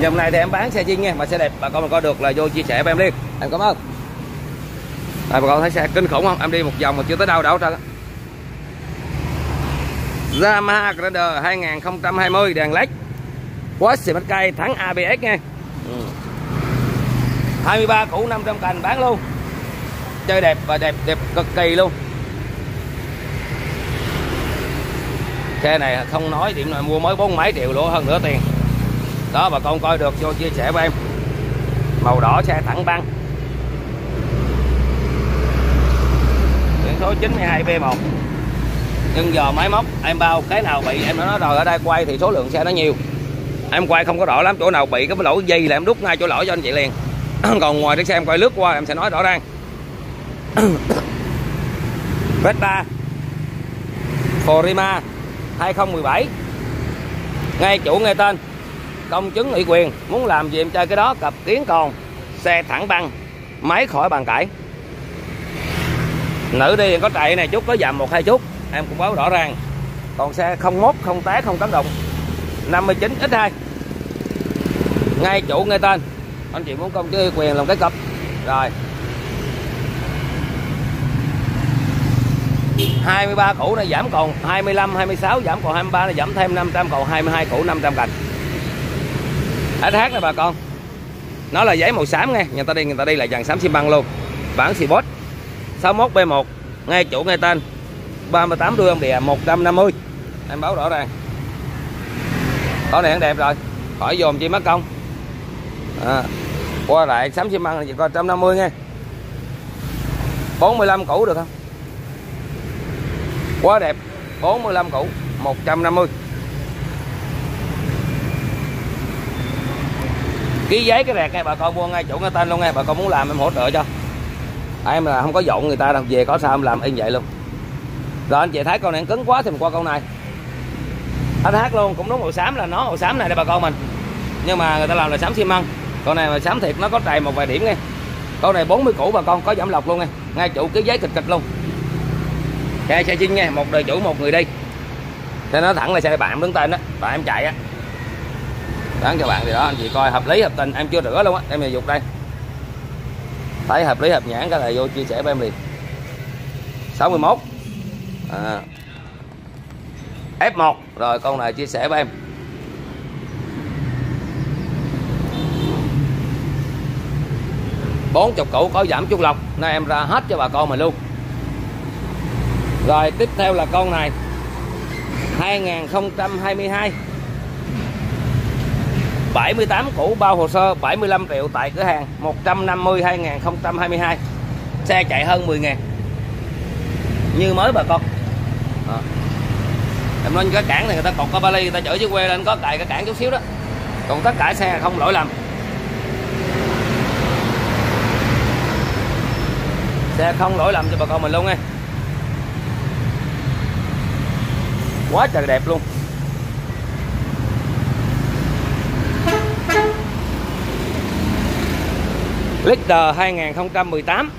dòng này thì em bán xe riêng nha, mà xe đẹp, bà con mình coi được là vô chia sẻ với em liền. Em cảm ơn. Đây bà con thấy xe kinh khủng không? Em đi một vòng mà chưa tới đâu đâu trơn Yamaha Grander 2020 đèn led. Quá xịn bánh cây thắng ABS nha. Ừ. 23 củ 500 cành bán luôn. Chơi đẹp và đẹp đẹp cực kỳ luôn. Xe này không nói, điểm là mua mới bốn mấy triệu, lỗ hơn nửa tiền đó, bà con coi được, vô chia sẻ với em. Màu đỏ xe thẳng băng. Biển số 92 B1 nhưng giờ máy móc, em bao cái nào bị, em nói rồi, ở đây quay thì số lượng xe nó nhiều. Em quay không có rõ lắm, chỗ nào bị, cái lỗi dây là em đút ngay chỗ lỗi cho anh chị liền. <clears throat> Còn ngoài cái xe em quay lướt qua, em sẽ nói rõ ràng. <clears throat> Vesta Forima 2017 ngay chủ, ngay tên công chứng ủy quyền, muốn làm gì em chơi cái đó, cặp kiến còn, xe thẳng băng, máy khỏi bàn cãi. Nữ đi có chạy này chút, có giảm một hai chút, em cũng báo rõ ràng. Còn xe không mốt, không té, không tấn động 59 x 2 ngay chủ, ngay tên. Anh chị muốn công chứng ủy quyền làm cái cặp. Rồi. 23 củ này giảm còn 25 26 giảm còn 23 này giảm thêm 500 còn 22 củ 500 cành hết hát nè bà con. Nó là giấy màu xám nghe. Người ta đi người ta đi là dàn xám xi măng luôn. Bản xì bốt. 61 B1 ngay chủ ngay tên. 38 đuôi ông đìa 150 em báo rõ ràng. Con này đẹp rồi. Khỏi dồn chi mất công. À, qua lại xám xi măng là chỉ có 150 nghe. 45 củ được không? Quá đẹp. 45 củ 150 ký giấy cái rẹt ngay bà con mua ngay chủ ngay tên luôn nghe, bà con muốn làm em hỗ trợ cho. Em là không có dọn người ta đâu, về có sao em làm, y vậy luôn. Rồi anh chị thấy con này cứng quá thì mình qua con này. Anh hát luôn, cũng đúng, màu xám là nó, màu xám này đây bà con mình. Nhưng mà người ta làm là xám xi măng. Con này mà xám thiệt, nó có trầy một vài điểm nghe. Con này 40 củ bà con, có giảm lọc luôn nghe. Ngay chủ ký giấy kịch kịch luôn. Xe xe chinh nghe, một đời chủ, một người đi. Xe nó thẳng là xe bạn đứng tên đó bạn em chạy á bán cho bạn thì đó, anh chị coi hợp lý, hợp tình. Em chưa rửa luôn á, em này dục đây. Thấy hợp lý, hợp nhãn, cái này vô chia sẻ với em liền. 61 à. F1 rồi con này chia sẻ với em. Bốn chục củ có giảm chút lọc, nay em ra hết cho bà con mình luôn. Rồi, tiếp theo là con này. 2022 78 cũ bao hồ sơ 75 triệu tại cửa hàng 150 2022 xe chạy hơn 10 ngàn như mới bà con. À. em nói cái cản này người ta cột có vali, người ta chở dưới quê lên, có cài cái cản chút xíu đó. Còn tất cả xe không lỗi lầm. Xe không lỗi lầm cho bà con mình luôn nha. Quá trời đẹp luôn. Leader 2018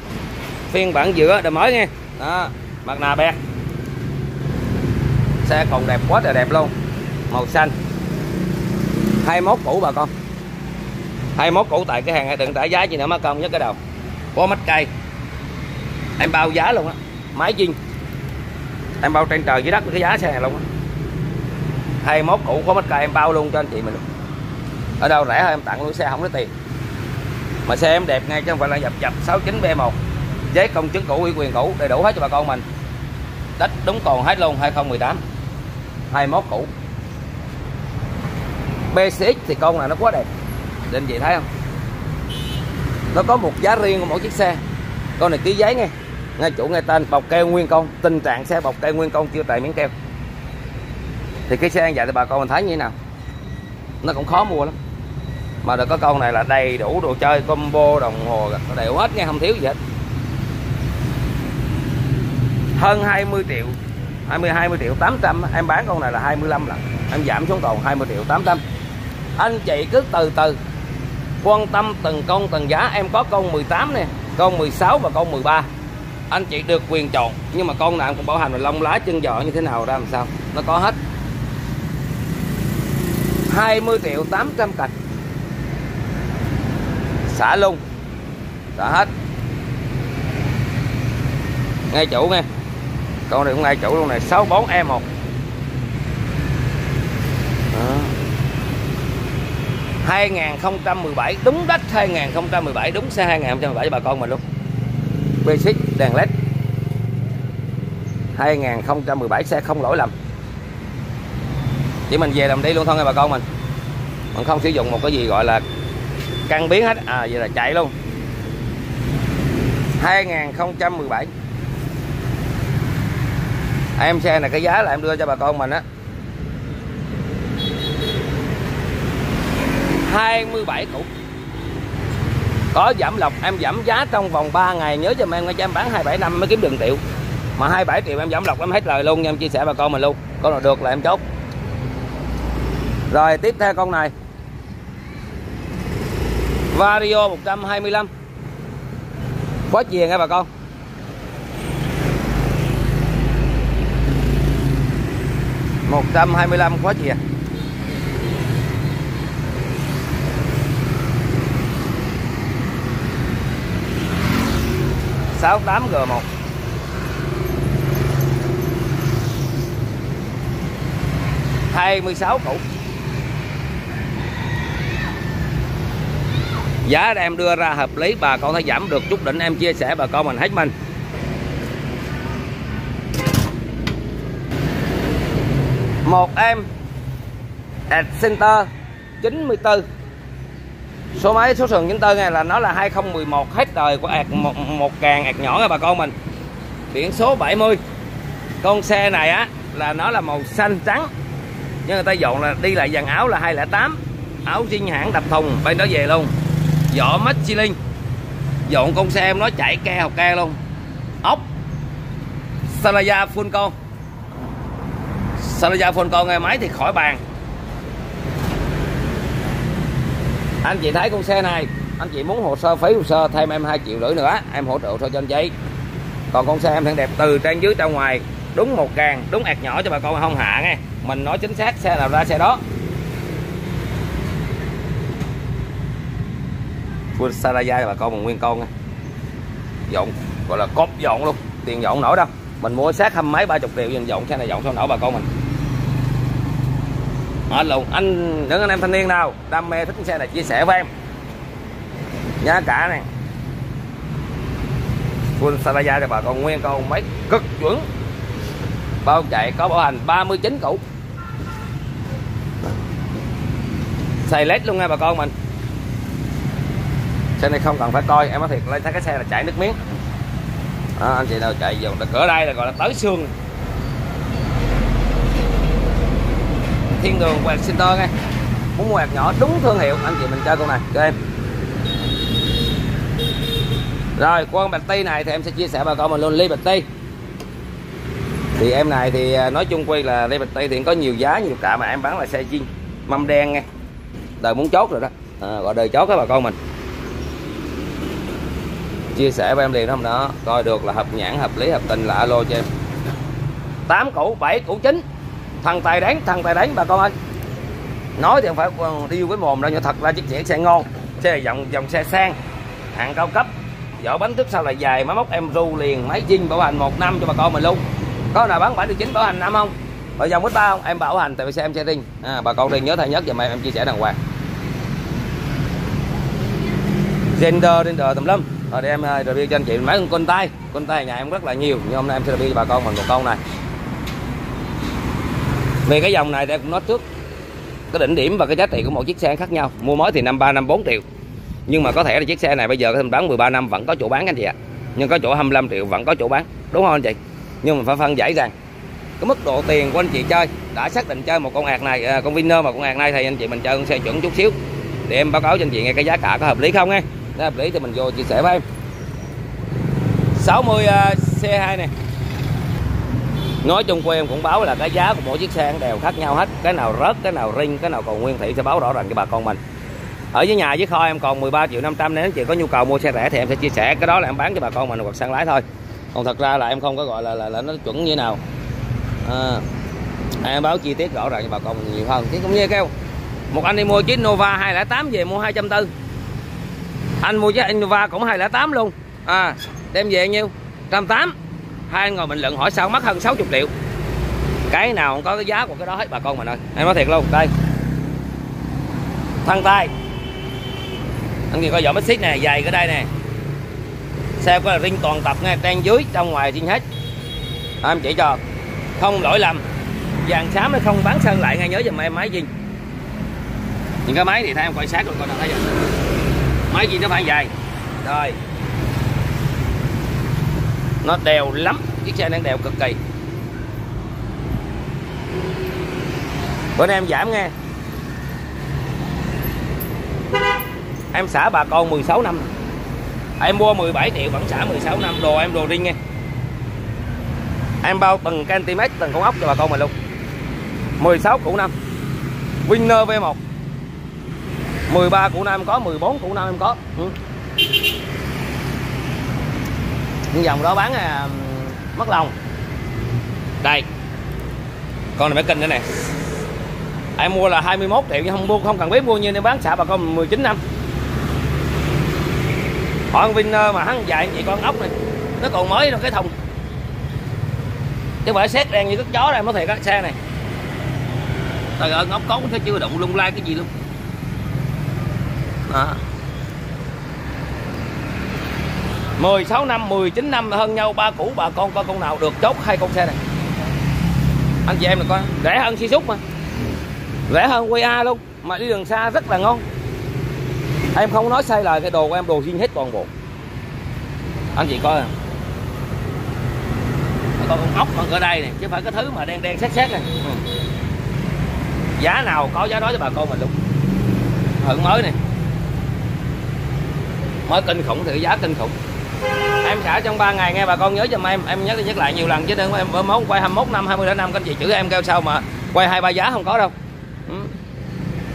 phiên bản giữa đời mới nha đó, mặt nạ bẹt. Xe còn đẹp quá trời đẹp luôn. Màu xanh. 21 cũ bà con. 21 cũ tại cái hàng này đừng trả giá gì nữa má công nhất cái đầu. Có mắt cây em bao giá luôn á. Máy zin em bao trên trời dưới đất cái giá xe này luôn á. 21 cũ có mắt cây em bao luôn cho anh chị mình. Ở đâu rẻ hơn em tặng luôn, xe không có tiền mà xe em đẹp ngay chứ không phải là dập dập. 69 B1 giấy công chứng cũ, ủy quyền cũ, đầy đủ hết cho bà con mình. Đất đúng còn hết luôn 2018 21 cũ. BCX thì con này nó quá đẹp. Nên vậy chị thấy không? Nó có một giá riêng của mỗi chiếc xe. Con này ký giấy nghe. Ngay chủ, ngay tên, bọc keo nguyên con. Tình trạng xe bọc keo nguyên con chưa trải miếng keo. Thì cái xe vậy thì bà con mình thấy như thế nào? Nó cũng khó mua lắm mà được có con này là đầy đủ đồ chơi, combo, đồng hồ, đều hết nha không thiếu gì hết. Hơn 20 triệu 20 20 triệu 800 em bán con này là 25 lần. Em giảm xuống còn 20 triệu 800 anh chị cứ từ từ, quan tâm từng con từng giá. Em có con 18 nè con 16 và con 13 anh chị được quyền chọn, nhưng mà con nào cũng bảo hành là lông lá chân giò như thế nào ra làm sao, nó có hết. 20 triệu 800 cạch xả luôn. Xả hết. Ngay chủ nghe. Con này cũng ngay chủ luôn này. 64 E1 Đó. 2017 đúng đất 2017 đúng xe 2017 cho bà con mình luôn. Basic đèn led. 2017 xe không lỗi lầm. Chỉ mình về làm đi luôn thôi nha bà con mình. Mình không sử dụng một cái gì gọi là căn biến hết. À vậy là chạy luôn. 2017 em xe này cái giá là em đưa cho bà con mình á. 27 cũ có giảm lọc em giảm giá trong vòng 3 ngày. Nhớ cho em cho em bán 27 năm mới kiếm đường triệu mà 27 triệu em giảm lọc em hết lời luôn nha, em chia sẻ bà con mình luôn. Con nào được là em chốt. Rồi, tiếp theo con này. Vario 125 Quá chìa nha bà con. một trăm hai mươi lăm khóa chìa. sáu tám g một. hai mươi sáu củ. Giá em đưa ra hợp lý bà con thấy giảm được chút đỉnh em chia sẻ bà con mình hết mình. Một em Ad Center 94 số máy số sườn 94 này là nó là 2011 hết đời của ad một, một càng ad nhỏ nha bà con mình. Biển số 70 con xe này á là nó là màu xanh trắng. Nhưng người ta dọn là đi lại dàn áo là 208 áo riêng hãng đập thùng bên đó về luôn vỏ mít chi linh. Dọn con xe em nó chạy ke học ke luôn. Ốc. Salaya full con. Salaya full con nghe máy thì khỏi bàn. Anh chị thấy con xe này, anh chị muốn hồ sơ phí hồ sơ thêm em hai triệu rưỡi nữa, em hỗ trợ thôi cho anh chị. Còn con xe em thằng đẹp từ trên dưới ra ngoài, đúng một càng đúng ạt nhỏ cho bà con không hạ nghe. Mình nói chính xác, xe nào ra, xe đó. Của Saraya bà con một nguyên con nha dọn gọi là cốt dọn luôn, tiền dọn nổi đâu. Mình mua sát hâm mấy ba chục triệu dành dọn xe này dọn sao nổi bà con mình? Hết luôn anh những anh em thanh niên nào, đam mê thích xe này, chia sẻ với em. Giá cả này. Full Saraya cho bà con nguyên con mấy cực chuẩn. Bao chạy có bảo hành 39 củ. Xài led luôn nha bà con mình xe này không cần phải coi em nói thiệt lấy thấy cái xe là chạy nước miếng. Đó, anh chị nào chạy dùng cửa đây là gọi là tới xương. Thiên đường quạt center nghe muốn mua quạt nhỏ đúng thương hiệu anh chị mình chơi con này cho em rồi con bạch ti này thì em sẽ chia sẻ bà con mình luôn. Ly bạch ti. Thì em này thì à, nói chung quy là ly bạch ti thì có nhiều giá nhiều cả mà em bán là xe chiên mâm đen nghe đời muốn chốt rồi đó. À, gọi đời chốt các bà con mình chia sẻ với em liền không đó. Coi được là hợp nhãn hợp lý hợp tình là alo cho em. 8 củ 7 củ 9 thằng tài đánh thằng tài đánh bà con ơi. Nói thì không phải ờ, đi với mồm đâu nhưng thật ra chiếc xe xe ngon. Xe dòng dòng xe sang. Hạng cao cấp. Vỏ bánh tiếp sau là dài máy móc em ru liền máy zin bảo hành một năm cho bà con mình luôn. Có nào bán bảy được chín bảo hành năm không? Ở dòng mít ba không? Em bảo hành tại vì xe em xe riêng à, bà con đi nhớ thay nhất và em chia sẻ đàng hoàng. Gender gender tùm lum rồi để em ờ, review cho anh chị mấy con con tay. Con tay nhà em rất là nhiều. Nhưng hôm nay em sẽ review cho bà con mình một con này. Về cái dòng này thì em cũng nói trước. Cái đỉnh điểm và cái giá trị của một chiếc xe khác nhau. Mua mới thì năm ba năm bốn triệu. Nhưng mà có thể là chiếc xe này bây giờ mình bán 13 năm vẫn có chỗ bán anh chị ạ. Nhưng có chỗ 25 triệu vẫn có chỗ bán. Đúng không anh chị? Nhưng mà phải phân giải rằng cái mức độ tiền của anh chị chơi đã xác định chơi một con ạc này à, con Vinner mà con ạc này thì anh chị mình chơi con xe chuẩn chút xíu. Để em báo cáo cho anh chị nghe cái giá cả có hợp lý không nghe nếu hợp lý thì mình vô chia sẻ với em. 60 uh, C2 này nói chung của em cũng báo là cái giá của mỗi chiếc xe đều khác nhau hết. Cái nào rớt cái nào ring cái nào còn nguyên thị sẽ báo rõ ràng cho bà con mình. Ở dưới nhà với kho em còn 13 triệu 500 nếu anh chị có nhu cầu mua xe rẻ thì em sẽ chia sẻ. Cái đó là em bán cho bà con mình hoặc sang lái thôi. Còn thật ra là em không có gọi là là, là nó chuẩn như nào. À, em báo chi tiết rõ ràng cho bà con mình nhiều hơn. Chứ cũng như kêu một anh đi mua chiếc Nova 208 về mua 240 anh mua chiếc Innova cũng 208 luôn. À đem về nhiêu? 180 hai anh ngồi bình luận hỏi sao mắc hơn 60 triệu. Cái nào không có cái giá của cái đó hết bà con mình ơi. Em nói thiệt luôn đây. Thăng tay. Anh kia coi vỏ xích nè dày cái đây nè. Xe có là riêng toàn tập nghe trang dưới trong ngoài riêng hết. À, em chỉ cho. Không lỗi lầm. Vàng xám nó không bán sơn lại ngay nhớ giùm em máy gì? Những cái máy thì theo em quan sát rồi coi nào thấy chưa? Máy gì nó phải dài rồi. Nó đều lắm. Chiếc xe đang đều cực kỳ. Bữa nay em giảm nghe. Em xả bà con 16 năm. À, em mua 17 triệu, vẫn xả 16 năm. Đồ em đồ riêng nghe. Em bao từng cm từng con ốc cho bà con mình luôn. 16 củ năm. Winner V1 13 củ nam em có 14 củ nam em có. Ừ. những dòng đó bán à, mất lòng. Đây. Con này mới kinh nữa nè. Em mua là 21 triệu nhưng không mua không cần biết mua như em bán xả bà con 19 năm. Hỏi con Vinner ờ, mà hắn dạy vậy con ốc này nó còn mới trong cái thùng. Chứ phải xét đen như cất chó này mới thiệt á xe này. Trời ơi ngóc cống thấy chưa động lung lai cái gì luôn. À. đó. 16 năm 19 năm hơn nhau, ba cũ, bà con coi con nào được chốt hai con xe này? Anh chị em là coi, rẻ hơn si xúc mà. Rẻ hơn QA luôn, mà đi đường xa rất là ngon. Em không nói sai lời, cái đồ của em, đồ riêng hết toàn bộ. Anh chị coi. À con ốc còn ở đây này, chứ phải cái thứ mà đen đen xét xét này. Ừ. giá nào có giá đó cho bà con mình luôn. Hận mới này mới kinh khủng thì giá kinh khủng. Em xả trong 3 ngày nghe bà con nhớ giùm em. Em nhớ nhắc lại nhiều lần chứ đừng em món quay 21 năm 20 năm, các chị chữ em kêu sao mà quay hai, ba giá không có đâu. Ừ.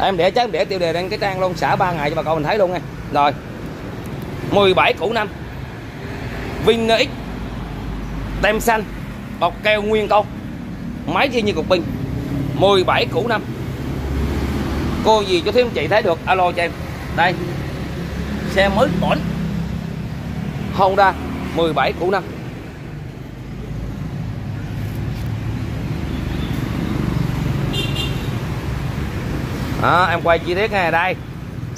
em để chắc để tiêu đề lên cái trang luôn, xả 3 ngày cho bà con mình thấy luôn nha. Rồi. 17 củ năm. Vin X. Tem xanh. Bọc keo nguyên câu máy chi như cục pin. 17 củ năm. Cô gì cho thêm chị thấy được? Alo cho em. Đây xe mới tổn. Honda 17 cũ năm à, em quay chi tiết này đây.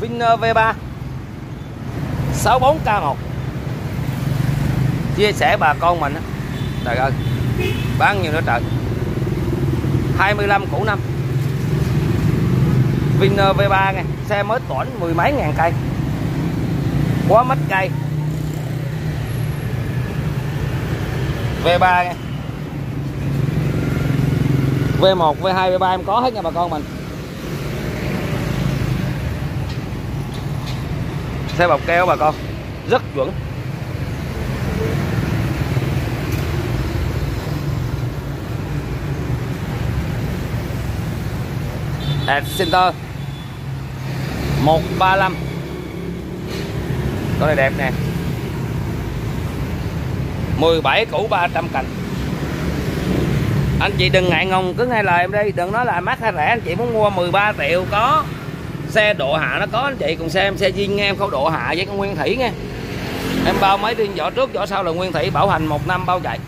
Vinner V3 64K1 chia sẻ bà con mình trời ơi bán nhiều nữa trời. 25 cũ năm Vinner V3 nha xe mới tổn mười mấy ngàn cây quá mất cây. V3 nha V1, V2, V3 em có hết nha bà con mình. Xe bọc keo bà con rất chuẩn. Ad Center. 135 con này đẹp nè. 17 củ 300 cành. Anh chị đừng ngại ngùng, cứ nghe lời em đi. Đừng nói là mắc hay rẻ, anh chị muốn mua 13 triệu có. Xe độ hạ nó có, anh chị cùng xe em xe duyên nghe em không độ hạ với con nguyên thủy nghe. Em bao mấy tuyên vỏ trước vỏ sau là nguyên thủy bảo hành một năm bao chạy.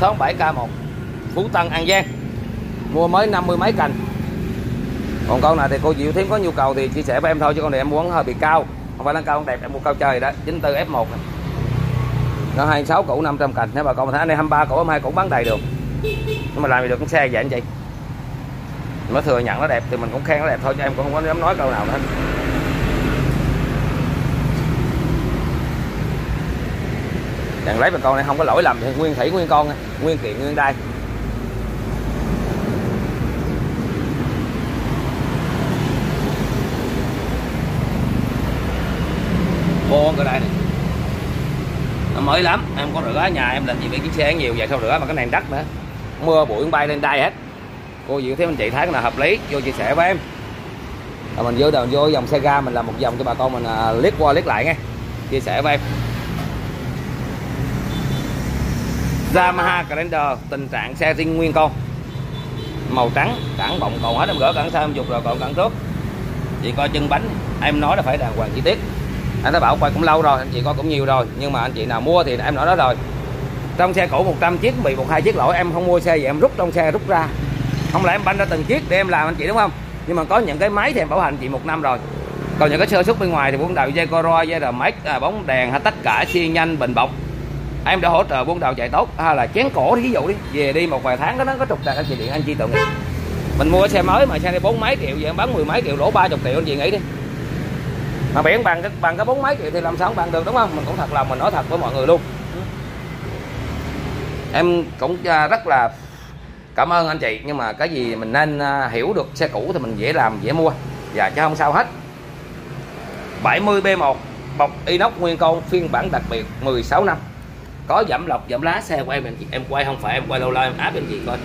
67k1 Phú Tân, An Giang. Mua mới 50 mấy cành còn con này thì cô Diệu Thiếm có nhu cầu thì chia sẻ với em thôi, chứ con này em muốn hơi bị cao. Không phải là cao đẹp, em mua cao trời đó 94 F1 này. nó 26 củ 500 cành, nếu bà con thấy anh này 23 củ hai củ bán đầy được. Nhưng mà làm gì được con xe vậy anh chị? Nó thừa nhận nó đẹp thì mình cũng khen nó đẹp thôi, chứ em cũng không có dám nói câu nào nữa. Đèn lấy bà con này không có lỗi lầm thì nguyên thủy, nguyên con, nguyên kiện, nguyên đai. Vô ở đây này. Nó mới lắm, em có rửa nhà em làm gì bị chiếc xe nhiều vậy sao rửa mà cái này đất nữa. Mưa bụi bay lên đây hết. Cô dịu thấy anh chị thấy là hợp lý, vô chia sẻ với em. Rồi mình vô đầu, vô dòng xe ga, mình làm một vòng cho bà con mình à, liếc qua liếc lại nghe. Chia sẻ với em. Yamaha Grandeur, tình trạng xe riêng nguyên con. Màu trắng, cản bọng còn hết, em gỡ cản sau em dục rồi còn cản trước chỉ coi chân bánh, em nói là phải đàng hoàng chi tiết anh thấy bảo quay cũng lâu rồi anh chị coi cũng nhiều rồi. Nhưng mà anh chị nào mua thì em nói đó rồi. Trong xe cũ 100 chiếc bị một hai chiếc lỗi em không mua xe gì em rút trong xe rút ra. Không lẽ em banh ra từng chiếc để em làm anh chị đúng không? Nhưng mà có những cái máy thì em bảo hành chị một năm rồi. Còn những cái sơ xuất bên ngoài thì buôn đầu dây coro dây đờ máy à, bóng đèn hay tất cả xi nhanh bình bọc. Em đã hỗ trợ buôn đầu chạy tốt hay là chén cổ ví dụ đi. Về đi một vài tháng đó nó có trục trặc anh chị điện anh chi tự nghiệp mình mua xe mới mà xe này bốn mấy triệu vậy em bán mười mấy triệu lỗ ba chục triệu anh chị nghĩ đi mà biển bằng cái bằng cái bốn mấy triệu thì làm sao bằng được đúng không? Mình cũng thật lòng mình nói thật với mọi người luôn. Em cũng à, rất là cảm ơn anh chị nhưng mà cái gì mình nên à, hiểu được xe cũ thì mình dễ làm dễ mua. Và chứ không sao hết. 70 B1 bọc inox nguyên con phiên bản đặc biệt 16 năm. Có giảm lọc giảm lá xe của em anh chị em quay không phải em quay lâu lâu em áp anh chị coi.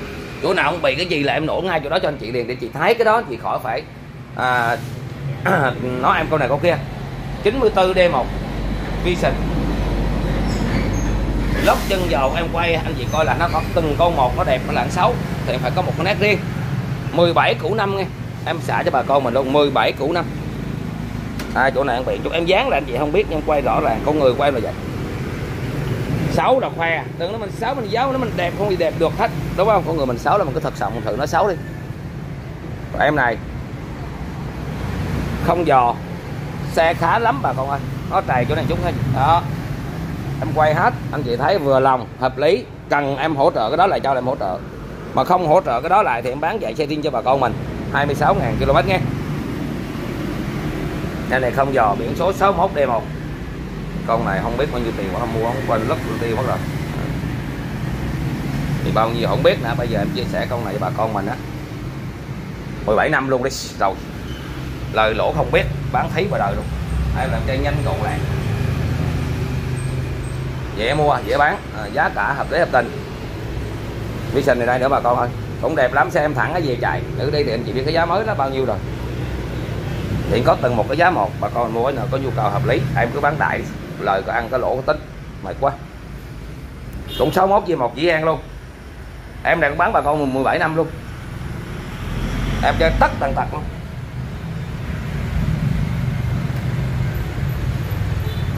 Chỗ nào không bị cái gì là em nổ ngay chỗ đó cho anh chị liền để chị thấy cái đó chị khỏi phải à, <clears throat> nói em câu này câu kia. 94 D1 Vision lót chân dầu em quay anh chị coi là nó có từng con một nó đẹp nó là xấu thì phải có một cái nét riêng. 17 củ năm nghe. Em xả cho bà con mình luôn 17 củ năm. À, chỗ này em biện chút. Em dán là anh chị không biết nhưng quay rõ ràng con người quay là vậy. Xấu là khoe đừng nói mình xấu mình giấu nó mình đẹp không gì đẹp được hết. Đúng không? Con người mình xấu là mình cứ thật sự mình thử nó xấu đi. Và em này không dò. Xe khá lắm bà con ơi. Nó trầy chỗ này chút hình đó. Em quay hết. Anh chị thấy vừa lòng, hợp lý. Cần em hỗ trợ cái đó lại cho em hỗ trợ. Mà không hỗ trợ cái đó lại thì em bán chạy xe riêng cho bà con mình. 26.000 km nghe. Cái này không dò, biển số 61 D1 con này không biết bao nhiêu tiền mà không mua, không quên lấp tiêu mất rồi. Thì bao nhiêu không biết nữa bây giờ em chia sẻ con này với bà con mình á. 17 năm luôn đi. Rồi lời lỗ không biết bán thấy vào đời luôn. Hay làm chơi nhanh gọn lẹ dễ mua dễ bán. À, giá cả hợp lý hợp tình. Vision này đây nữa bà con ơi. Cũng đẹp lắm xe em thẳng cái về chạy. Nữ đi thì anh chị biết cái giá mới nó bao nhiêu rồi. Hiện có từng một cái giá một bà con mua nào có nhu cầu hợp lý. Em cứ bán đại lời có ăn có lỗ có tính. Mệt quá. Cũng 61 gì một dĩ an luôn. Em đang bán bà con 17 năm luôn. Em chơi tất tần tật luôn.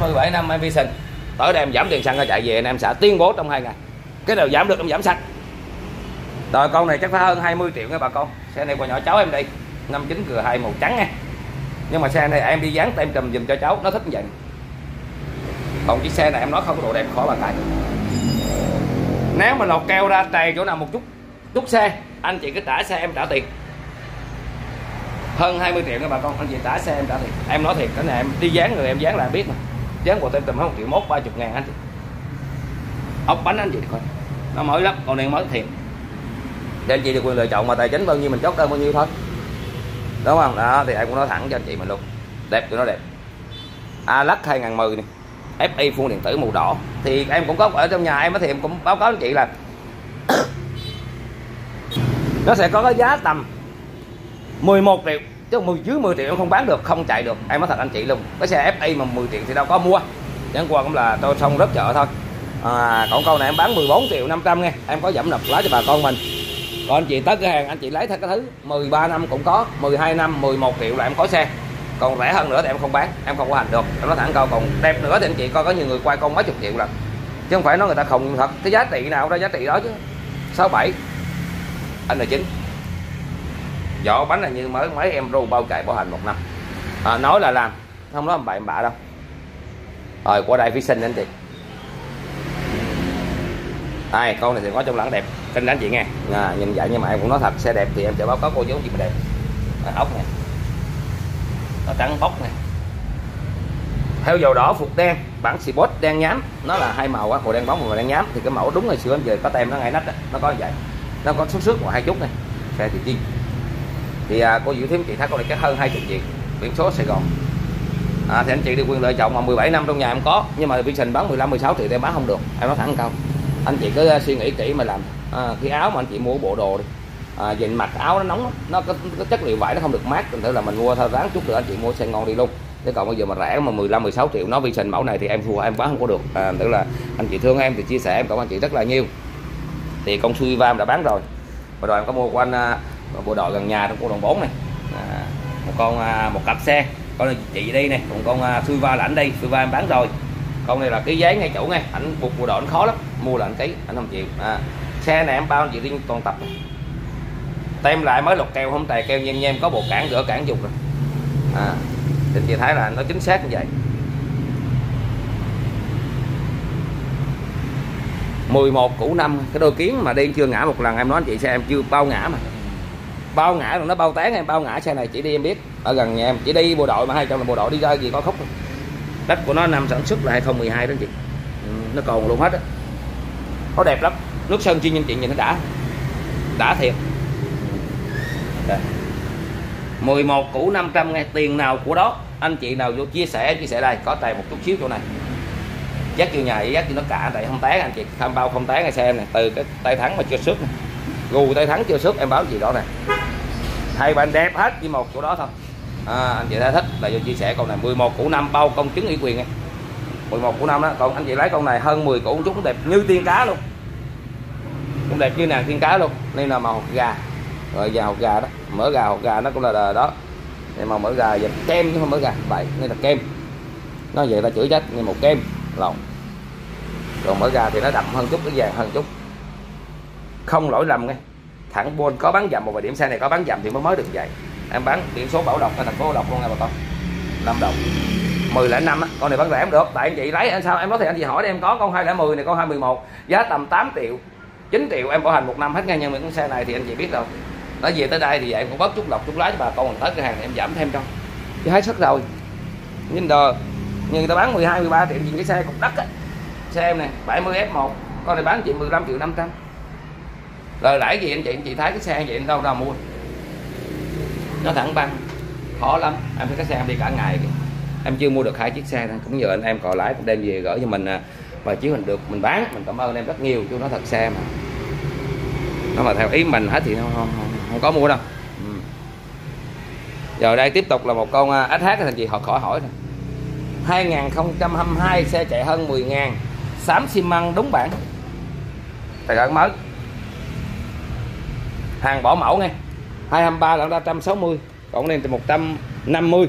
17 năm em Vision tới đây em giảm tiền xăng ra chạy về, anh em sẽ tuyên bố trong hai ngày. Cái nào giảm được em giảm xăng. Rồi con này chắc phải hơn 20 triệu nha bà con. Xe này qua nhỏ cháu em đi. Năm chín cửa hai màu trắng nha. Nhưng mà xe này em đi dán tem trùm dùm cho cháu, nó thích như vậy. Còn chiếc xe này em nói không có độ đẹp khó bàn tay. Nếu mà lột keo ra trầy chỗ nào một chút chút xe, anh chị cứ trả xe em trả tiền. Hơn 20 triệu nha bà con, anh chị trả xe em trả tiền. Em nói thiệt, cái này em đi dán người em dán là biết mà dán của tem trùm một triệu, mốt ba chục ngàn anh chị. Ốc bánh anh chị coi, nó mới lắm còn đang mới thiệt. Để anh chị được quyền lựa chọn mà tài chính bao nhiêu mình chốt đơn bao nhiêu thôi. Đúng không? Đó, thì em cũng nói thẳng cho anh chị mình luôn. Đẹp tụi nó đẹp. Alex 2010 này FI phun điện tử màu đỏ. Thì em cũng có ở trong nhà em thì em cũng báo cáo anh chị là <coughs> nó sẽ có cái giá tầm 11 triệu chứ 10 dưới 10 triệu em không bán được không chạy được. Em nói thật anh chị luôn cái xe FI mà 10 triệu thì đâu có mua. Chẳng qua cũng là tôi xong rất chợ thôi. À, còn câu này em bán 14 triệu 500 nghe em có giảm nộp lá cho bà con mình. Còn anh chị tới cửa hàng anh chị lấy theo cái thứ 13 năm cũng có 12 năm 11 triệu là em có xe. Còn rẻ hơn nữa thì em không bán em không có hành được. Em nói thẳng câu còn đẹp nữa thì anh chị coi có nhiều người quay con mấy chục triệu lần. Chứ không phải nói người ta không thật cái giá trị nào ra giá trị đó chứ. 67 anh là chính vỏ bánh là như mới mấy em ru bao cày bảo hành một năm. À, nói là làm không nói bậy bạ đâu. Rồi qua đây phía sinh anh chị ai con này thì có trong lẳng đẹp kênh đánh chị nghe. À, nhìn vậy nhưng mà em cũng nói thật xe đẹp thì em sẽ báo cáo cô chú gì mà đẹp à, ốc này nó trắng bóc này theo dầu đỏ phục đen bản Sport đen nhám. Nó là hai màu á màu đen bóng và màu đen nhám. Thì cái mẫu đúng ngày xưa em về có tem nó ngay nách đó. nó có vậy. Nó có xuất xước một hai chút này xe thì chi thì à, cô Diệu Thiếm chị thấy con này chắc hơn hai chục triệu biển số Sài Gòn. À, thì anh chị được quyền lựa chọn mà 17 năm trong nhà em có nhưng mà Vision bán 15 16 triệu em bán không được em nói thẳng câu. Anh chị cứ à, suy nghĩ kỹ mà làm. À, cái áo mà anh chị mua bộ đồ đi. À, dịnh mặt áo nó nóng nó có, có chất liệu vải nó không được mát thành thử là mình mua thôi ráng chút nữa anh chị mua xe ngon đi luôn. Thế còn bây giờ mà rẻ mà 15 16 triệu nó Vision mẫu này thì em thua em bán không có được. À, tức là anh chị thương em thì chia sẻ em cảm ơn anh chị rất là nhiều. Thì con suy em đã bán rồi. Và rồi em có mua của anh à, bộ đội gần nhà trong cô đồng 4 này. À, một con à, một cặp xe. Con này chị đi này còn con uh, va là ảnh đây va em bán rồi. Con này là cái giấy ngay chủ ngay ảnh buộc bộ đội anh khó lắm mua là anh ký anh không chịu. À, xe này em bao chị riêng toàn tập tem lại mới lục keo không tài keo nhem nhem có bộ cản gỡ cản dục rồi. À, thì chị thấy là nó chính xác như vậy. 11 củ năm cái đôi kiến mà đi chưa ngã một lần em nói anh chị xe em chưa bao ngã mà bao ngã rồi nó bao tán em bao ngã xe này chỉ đi em biết. Ở gần nhà em chỉ đi bộ đội mà hai trăm là bộ đội đi ra gì có khúc. Đất của nó nằm sản xuất là 2012 đó chị. Ừ, nó còn luôn hết á. Nó đẹp lắm. Nước sơn chi nhân chị nhìn nó đã. Đã thiệt. Đây. 11 củ 500 nghe tiền nào của đó. Anh chị nào vô chia sẻ chia sẻ đây. Có tài một chút xíu chỗ này. Dắt vô nhà dắt vô nó cả tại không tán anh chị. Tham bao không tán ngay xe này từ cái tay thắng mà chưa xuất này gù tay thắng chưa xuất em báo gì đó này hai bạn đẹp hết chỉ một chỗ đó thôi. À, anh chị đã thích là vô chia sẻ con này. 11 củ năm bao công chứng ủy quyền ấy. 11 củ năm đó còn anh chị lấy con này hơn 10 củ chút đẹp như tiên cá luôn. Cũng đẹp như nàng tiên cá luôn. Đây là màu gà. Rồi gà hột gà đó. Mỡ gà hột gà nó cũng là đó. Đây màu mỡ gà và kem chứ không mỡ gà. Vậy nên là kem. Nó vậy ta chửi chết như một kem. Lộn. Còn mỡ gà thì nó đậm hơn chút cái vàng hơn chút không lỗi lầm nghe. Thẳng buôn có bán dầm một vài điểm xe này có bán dầm thì mới mới được vậy. Em bán biển số bảo lộc ở thành phố bảo lộc luôn nha bà con. Năm đồng. 10 lẻ năm con này bán rẻ không được. Tại anh chị lấy, anh sao em nói thì anh chị hỏi đi, em có con hai lẻ mười này, con hai mười một, giá tầm 8 triệu 9 triệu, em bảo hành một năm hết ngay nhân mà con xe này thì anh chị biết rồi. Nói về tới đây thì em cũng bớt chút lọc, chút lái cho bà con mình tới cửa hàng em giảm thêm cho. Chứ hết sức rồi. Nhìn đờ, như người ta bán 12 13 triệu gì cái xe cục đất á. Xe em này 70 F1 con này bán chị 15 triệu 500 lời lãi gì anh chị? Anh chị thấy cái xe anh chị đâu đâu mua? Nó thẳng băng. Khó lắm. Em thấy cái xe em đi cả ngày kìa. em chưa mua được hai chiếc xe này cũng nhờ anh em cò lái cũng đem về gửi cho mình à. và chiếu hình được mình bán. Mình cảm ơn em rất nhiều chứ nó thật xe mà. Nó mà theo ý mình hết thì không, không, không, không có mua đâu. Ừ. giờ đây tiếp tục là một con SH à, thành chị họ khỏi hỏi rồi 2022 xe chạy hơn 10 ngàn. Xám xi măng đúng bản tài khoản mới hàng bỏ mẫu nghe. 223 là 360 còn này thì 150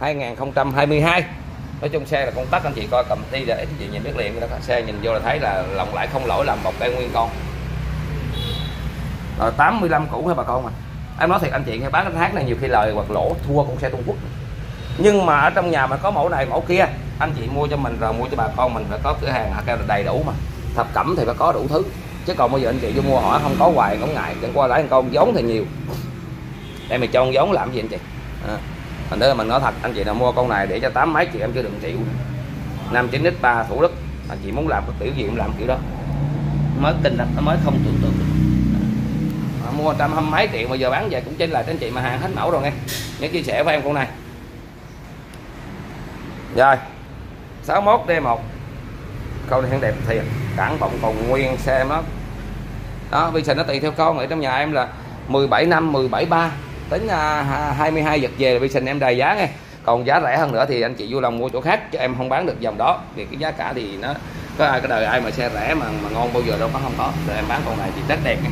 2022 nói chung xe là con tắt anh chị coi cầm ti để anh chị nhìn biết liền đó xe nhìn vô là thấy là lòng lại không lỗi làm một cây nguyên con. Rồi 85 cũ hay bà con mà em nói thiệt, anh chị nghe, bán anh hát này nhiều khi lời hoặc lỗ thua con xe Trung Quốc. Nhưng mà ở trong nhà mà có mẫu này, mẫu kia, anh chị mua cho mình rồi mua cho bà con mình, phải có cửa hàng à, đầy đủ mà. Thập cẩm thì phải có đủ thứ chứ còn bây giờ anh chị vô mua hỏi không có hoài cũng ngại. Chẳng qua lấy con giống thì nhiều. Đây mình cho con giống làm gì anh chị? À. thành mình nói thật anh chị nào mua con này để cho tám mấy triệu em chưa đừng chịu. Năm chín x ba thủ đức. Anh chị muốn làm cái tiểu gì cũng làm kiểu đó. Mới kinh nó mới không tưởng tượng à, mua trăm hai mấy triệu mà giờ bán về cũng trên lại anh chị mà hàng hết mẫu rồi nghe. Nhớ chia sẻ với em con này. Rồi 61 D1 câu này đẹp thiệt. Cản bọng còn nguyên xe nó đó bây giờ nó tùy theo con. Ở trong nhà em là 17 năm 17 ba. Tính à, 22 giật về là vi sinh em đầy giá nghe. Còn giá rẻ hơn nữa thì anh chị vui lòng mua chỗ khác cho em không bán được dòng đó. Vì cái giá cả thì nó có ai cái đời ai mà xe rẻ mà mà ngon bao giờ đâu có không có. Rồi em bán con này thì rất đẹp nghe.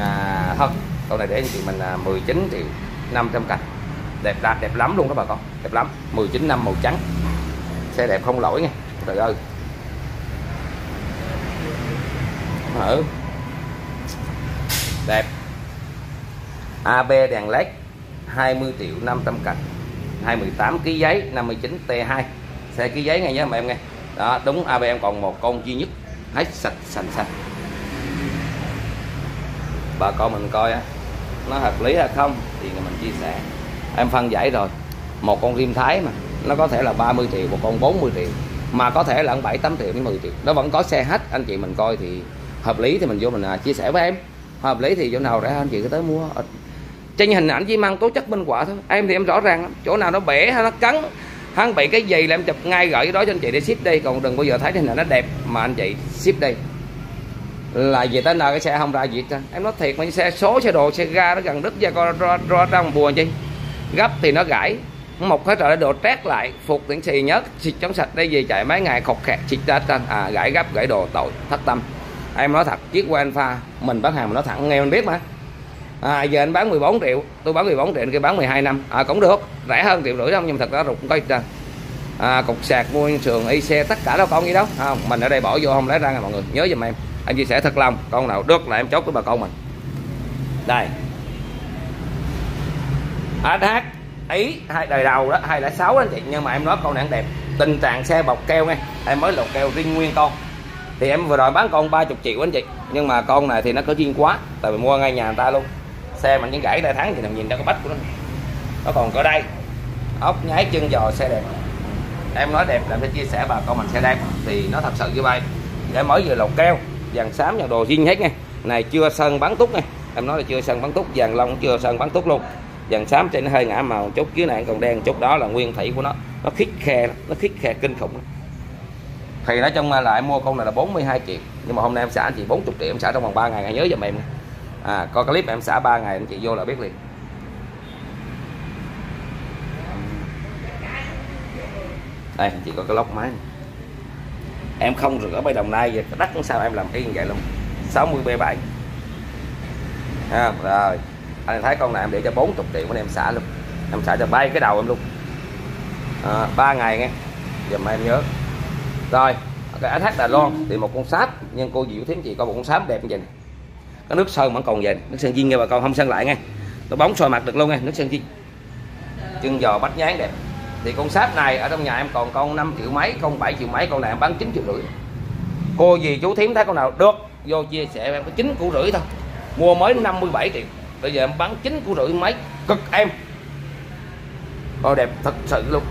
à, thôi con này để anh chị mình là 19 triệu 500 cành. Đẹp đạt đẹp lắm luôn đó bà con. Đẹp lắm. 19 năm màu trắng. Xe đẹp không lỗi nha trời ơi. Mở đẹp. AB đèn led 20 triệu 500 cạnh 218 kg giấy 59 T2 xe ký giấy ngay nhé mà em nghe. Đó đúng AB em còn một con duy nhất. Hết sạch sành sạch. Bà con mình coi nó hợp lý hay không thì mình chia sẻ. Em phân giải rồi. Một con rim thái mà nó có thể là 30 triệu một con 40 triệu mà có thể là 7 8 triệu đến 10 triệu. Nó vẫn có xe hết. Anh chị mình coi thì hợp lý thì mình vô mình à, chia sẻ với em hợp lý thì chỗ nào rẻ anh chị cứ tới mua. Ờ, trên hình ảnh chỉ mang tố chất minh quả thôi. Em thì em rõ ràng lắm. Chỗ nào nó bể hay nó cắn hắn bị cái gì là em chụp ngay gửi đó cho anh chị để ship đi còn đừng bao giờ thấy hình ảnh nó đẹp mà anh chị ship đi là về tới nơi cái xe không ra gì hết em nói thiệt mà xe số xe đồ xe ga nó gần đứt ra con ra, ra, ra một buồn chi. Gấp thì nó gãy một cái trời đồ trét lại. Phục tiếng xì nhớt xịt chống sạch đây gì chạy mấy ngày khọc khẹt xịt ra à gãy gấp gãy đồ tội thất tâm em nói thật chiếc của alpha pha mình bán hàng mình nói thẳng nghe mình biết mà. À, giờ anh bán 14 triệu tôi bán 14 triệu kia bán 12 năm. À, cũng được rẻ hơn triệu rưỡi không nhưng thật ra rụt có ít à, cục sạc mua sườn y xe tất cả đâu con gì đâu. Không mình ở đây bỏ vô không lấy ra nha mọi người. Nhớ giùm em anh chia sẻ thật lòng con nào được là em chốt với bà con mình. Đây. AH ý hai đời đầu đó hai là sáu anh chị nhưng mà em nói con này đẹp. Tình trạng xe bọc keo nghe em mới lột keo riêng nguyên con thì em vừa rồi bán con 30 triệu anh chị. Nhưng mà con này thì nó có duyên quá, tại vì mua ngay nhà người ta luôn. Xe mà những gãy đại thắng thì làm nhìn ra cái bách của nó. Nó còn có đây ốc nháy chân giò xe đẹp. Em nói đẹp là phải chia sẻ bà con mình xe đẹp. Thì nó thật sự như vậy. Để mới vừa lột keo, vàng xám, vàng đồ riêng hết nha. Này, chưa sơn bắn túc nha. Em nói là chưa sơn bắn túc, vàng long chưa sơn bắn túc luôn. Vàng xám trên nó hơi ngã màu chút, dưới này còn đen chút. Đó là nguyên thủy của nó. Nó khít khe, nó khít khe kinh khủng thì nói chung là em mua con này là 42 triệu. Nhưng mà hôm nay em xả anh chị 40 triệu em xả trong vòng 3 ngày nhớ giùm em à coi clip em xả 3 ngày anh chị vô là biết liền. Đây anh chị có cái lốc máy này. em không rửa bay đồng nai vậy đất sao em làm cái như vậy luôn. 60 b 7 à, rồi. Anh thấy con này em để cho 40 triệu của em xả luôn. Em xả cho bay cái đầu em luôn. À, 3 ngày nghe. Dùm em nhớ rồi, cái SH Đà Loan thì một con sáp, nhưng cô Diệu Thím chị có một con sáp đẹp như vậy cái nước sơn vẫn còn vậy nước sơn viên nghe bà con, không sơn lại nghe nó bóng soi mặt được luôn nghe nước sơn viên chân giò bách nhán đẹp. Thì con sáp này ở trong nhà em còn con 5 triệu mấy, con 7 triệu mấy, con này em bán 9 triệu rưỡi. Cô gì chú thím thấy con nào được, vô chia sẻ em có 9 củ rưỡi thôi. Mua mới 57 triệu, bây giờ em bán 9 củ rưỡi mấy cực em. Ô, đẹp thật sự luôn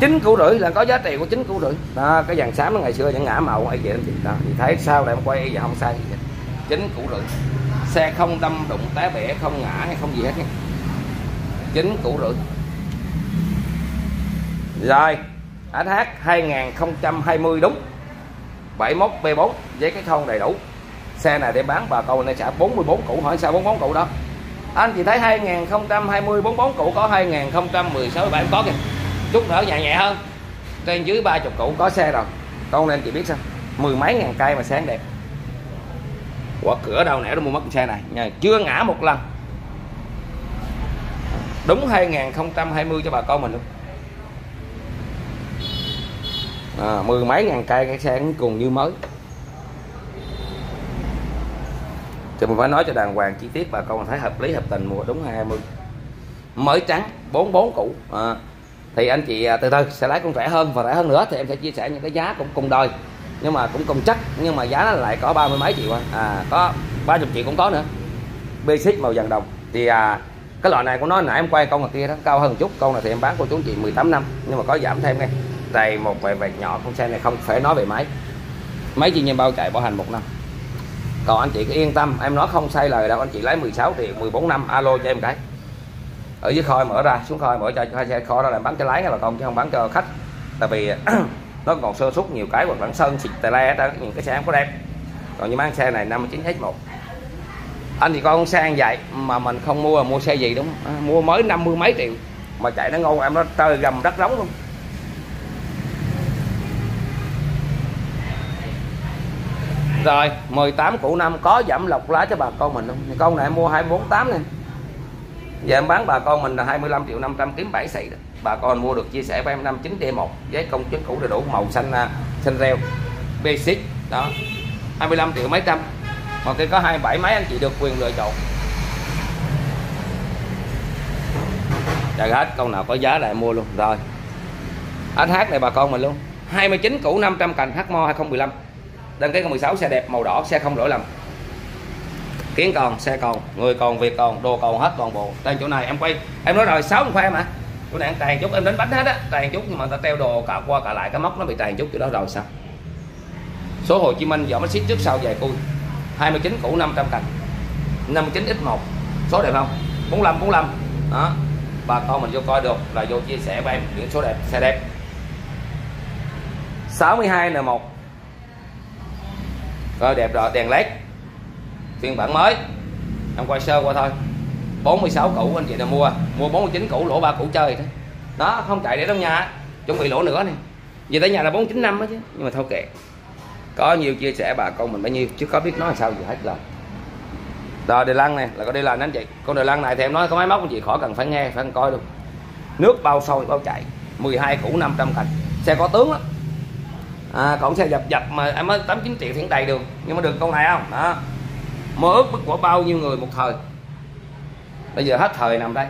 chín củ rưỡi là có giá trị của chín củ rưỡi. Đó, cái vàng xám ngày xưa vẫn ngã màu ấy vậy anh chị đó, thì thấy sao lại em quay giờ không sai. Gì chín củ rưỡi. Xe không đâm đụng té bẻ không ngã hay không gì hết nhé chín củ rưỡi. Rồi SH 2020 đúng. 71 B4 với cái thông đầy đủ. Xe này để bán, bà con này trả 44 củ. Hỏi sao 44 củ đó? Anh chị thấy 2020 44 củ có 2016 bạn có kìa chút nữa nhẹ nhẹ hơn. Trên dưới ba chục củ. Có xe rồi con nên chị biết sao? Mười mấy ngàn cây mà sáng đẹp. Quả cửa đâu nẻ nó mua mất xe này? Nha chưa ngã một lần. Đúng 2020 cho bà con mình luôn. À, mười mấy ngàn cây cái xe cũng cùng như mới. Thì mình phải nói cho đàng hoàng chi tiết bà con thấy hợp lý hợp tình mua đúng 20 mới trắng 44 cũ à, thì anh chị à, từ từ sẽ lấy con rẻ hơn và rẻ hơn nữa thì em sẽ chia sẻ những cái giá cũng cùng đời nhưng mà cũng cùng chắc nhưng mà giá nó lại có ba mươi mấy triệu à. à. Có ba chục triệu cũng có nữa. Basic màu vàng đồng. Thì à, cái loại này của nó nãy em quay con kia đó cao hơn chút. Con này thì em bán của chú chị 18 năm nhưng mà có giảm thêm ngay. Đây một vài vẹt nhỏ con xe này không phải nói về máy. Máy chỉ nhiên bao chạy bảo hành một năm. Còn anh chị cứ yên tâm em nói không sai lời đâu anh chị lấy 16 triệu 14 năm alo cho em cái ở dưới kho mở ra xuống kho mở cho hai xe kho đó là bán cho lái hay bà con chứ không bán cho khách. Tại vì <clears throat> nó còn sơ suất nhiều cái hoặc là sơn xịt tài le đó những cái xe không có đẹp còn như bán xe này 59 hết một. Anh thì con xe vậy mà mình không mua mua xe gì đúng à, mua mới 50 mấy triệu. Mà chạy nó ngon em nó tơi gầm đất rống luôn. Rồi 18 củ năm có giảm lọc lá cho bà con mình không? Con này mua 248 này giờ em bán bà con mình là 25 triệu 500 kiếm 7 xị đó. Bà con mua được chia sẻ với em 59 D1 giấy công chứng cũ đầy đủ, màu xanh à, xanh reo, basic, đó. 25 triệu mấy trăm. Mà cái có 27 mấy anh chị được quyền lựa chọn. Trời hết con nào có giá lại mua luôn. Rồi. Anh hát này bà con mình luôn. 29 cũ 500 cành Hmo 2015 đăng ký 16 xe đẹp, màu đỏ, xe không lỗi lầm kiến còn xe còn người còn việc còn đồ còn hết toàn bộ. Đây chỗ này, em quay, em nói rồi, sáu khoe mà của nạn tàn chút, em đánh bánh hết á, tàn chút, nhưng mà ta treo đồ cả qua cả lại, cái móc nó bị tàn chút, chỗ đó rồi sao? Số Hồ Chí Minh dọn xít trước sau dài cui. 29 cũ 500 cành. 59 x1 số đẹp không? 45 45 đó. Bà con mình vô coi được, là vô chia sẻ với em những số đẹp, xe đẹp. 62 N1 rồi đẹp rồi, đèn led phiên bản mới. Em quay sơ qua thôi. 46 cũ anh chị nào mua? Mua 49 cũ lỗ ba cũ chơi thôi. Đó không chạy để trong nhà. Chuẩn bị lỗ nữa này về tới nhà là 49 năm đó chứ nhưng mà thôi kệ. Có nhiều chia sẻ bà con mình bao nhiêu chứ có biết nói sao gì hết rồi. Rồi đề lăng này là có đề lăng anh chị. Con đề lăng này thì em nói có máy móc anh chị khỏi cần phải nghe phải coi luôn. Nước bao sôi bao chạy 12 củ 500 cành. Xe có tướng đó à, còn xe dập dập mà em mới tám chín triệu thì đầy được, nhưng mà được con này không? Đó mơ ước bức của bao nhiêu người một thời. Bây giờ hết thời nằm đây.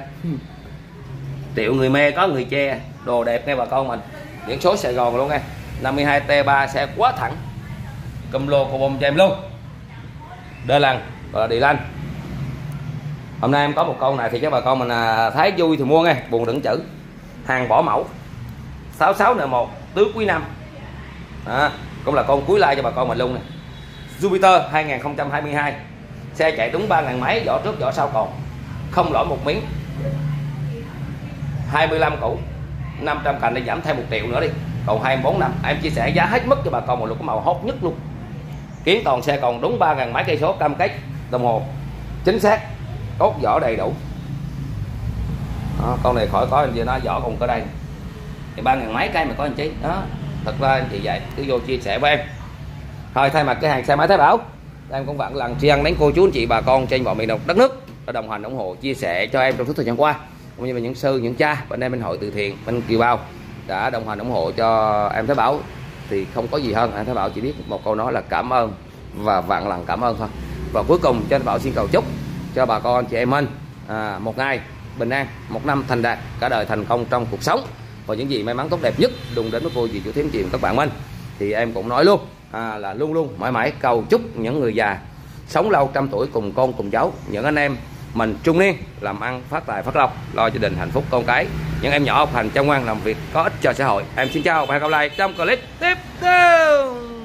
Triệu người mê có người che đồ đẹp nghe bà con mình. Những số Sài Gòn luôn nghe. 52 T3 xe quá thẳng. Cầm lô của bông cho em luôn. Đơ lần gọi là đi lanh. Hôm nay em có một câu này thì các bà con mình à, thấy vui thì mua nghe. Buồn đựng chữ. Hàng bỏ mẫu. 66 n 1 tứ quý năm. À, cũng là con cuối like cho bà con mình luôn nè. Jupiter 2022 xe chạy đúng 3 ngàn máy vỏ trước vỏ sau còn. Không lỗi một miếng. 25 củ. 500 cành để giảm thêm một triệu nữa đi. Còn 24 năm. Em chia sẻ giá hết mức cho bà con một lúc màu hot nhất luôn. Kiến toàn xe còn đúng 3.000 máy cây số cam kết đồng hồ. Chính xác. Cốt vỏ đầy đủ. Đó, con này khỏi có anh chị nó vỏ còn có đây. Thì ba ngàn mấy cây mà có anh chị đó thật ra anh chị vậy. Cứ vô chia sẻ với em. Thôi thay mặt cái hàng xe máy thái bảo em cũng vẫn lần tri ân đến cô chú anh chị bà con trên mọi miền đất nước đã đồng hành ủng hộ chia sẻ cho em trong suốt thời gian qua. Cũng như là những sư những cha bên đây bên hội từ thiện bên kiều bao đã đồng hành ủng hộ cho em thái bảo. Thì không có gì hơn em thái bảo chỉ biết một câu nói là cảm ơn và vạn lần cảm ơn thôi. Và cuối cùng cho anh bảo xin cầu chúc cho bà con chị em mình à, một ngày bình an một năm thành đạt cả đời thành công trong cuộc sống. Và những gì may mắn tốt đẹp nhất đừng đến với cô dì chủ thêm chuyện các bạn mình. Thì em cũng nói luôn à, là luôn luôn mãi mãi cầu chúc những người già sống lâu trăm tuổi cùng con cùng cháu những anh em mình trung niên làm ăn phát tài phát lộc lo gia đình hạnh phúc con cái. Những em nhỏ học hành chăm ngoan làm việc có ích cho xã hội. Em xin chào và hẹn gặp lại trong clip tiếp theo.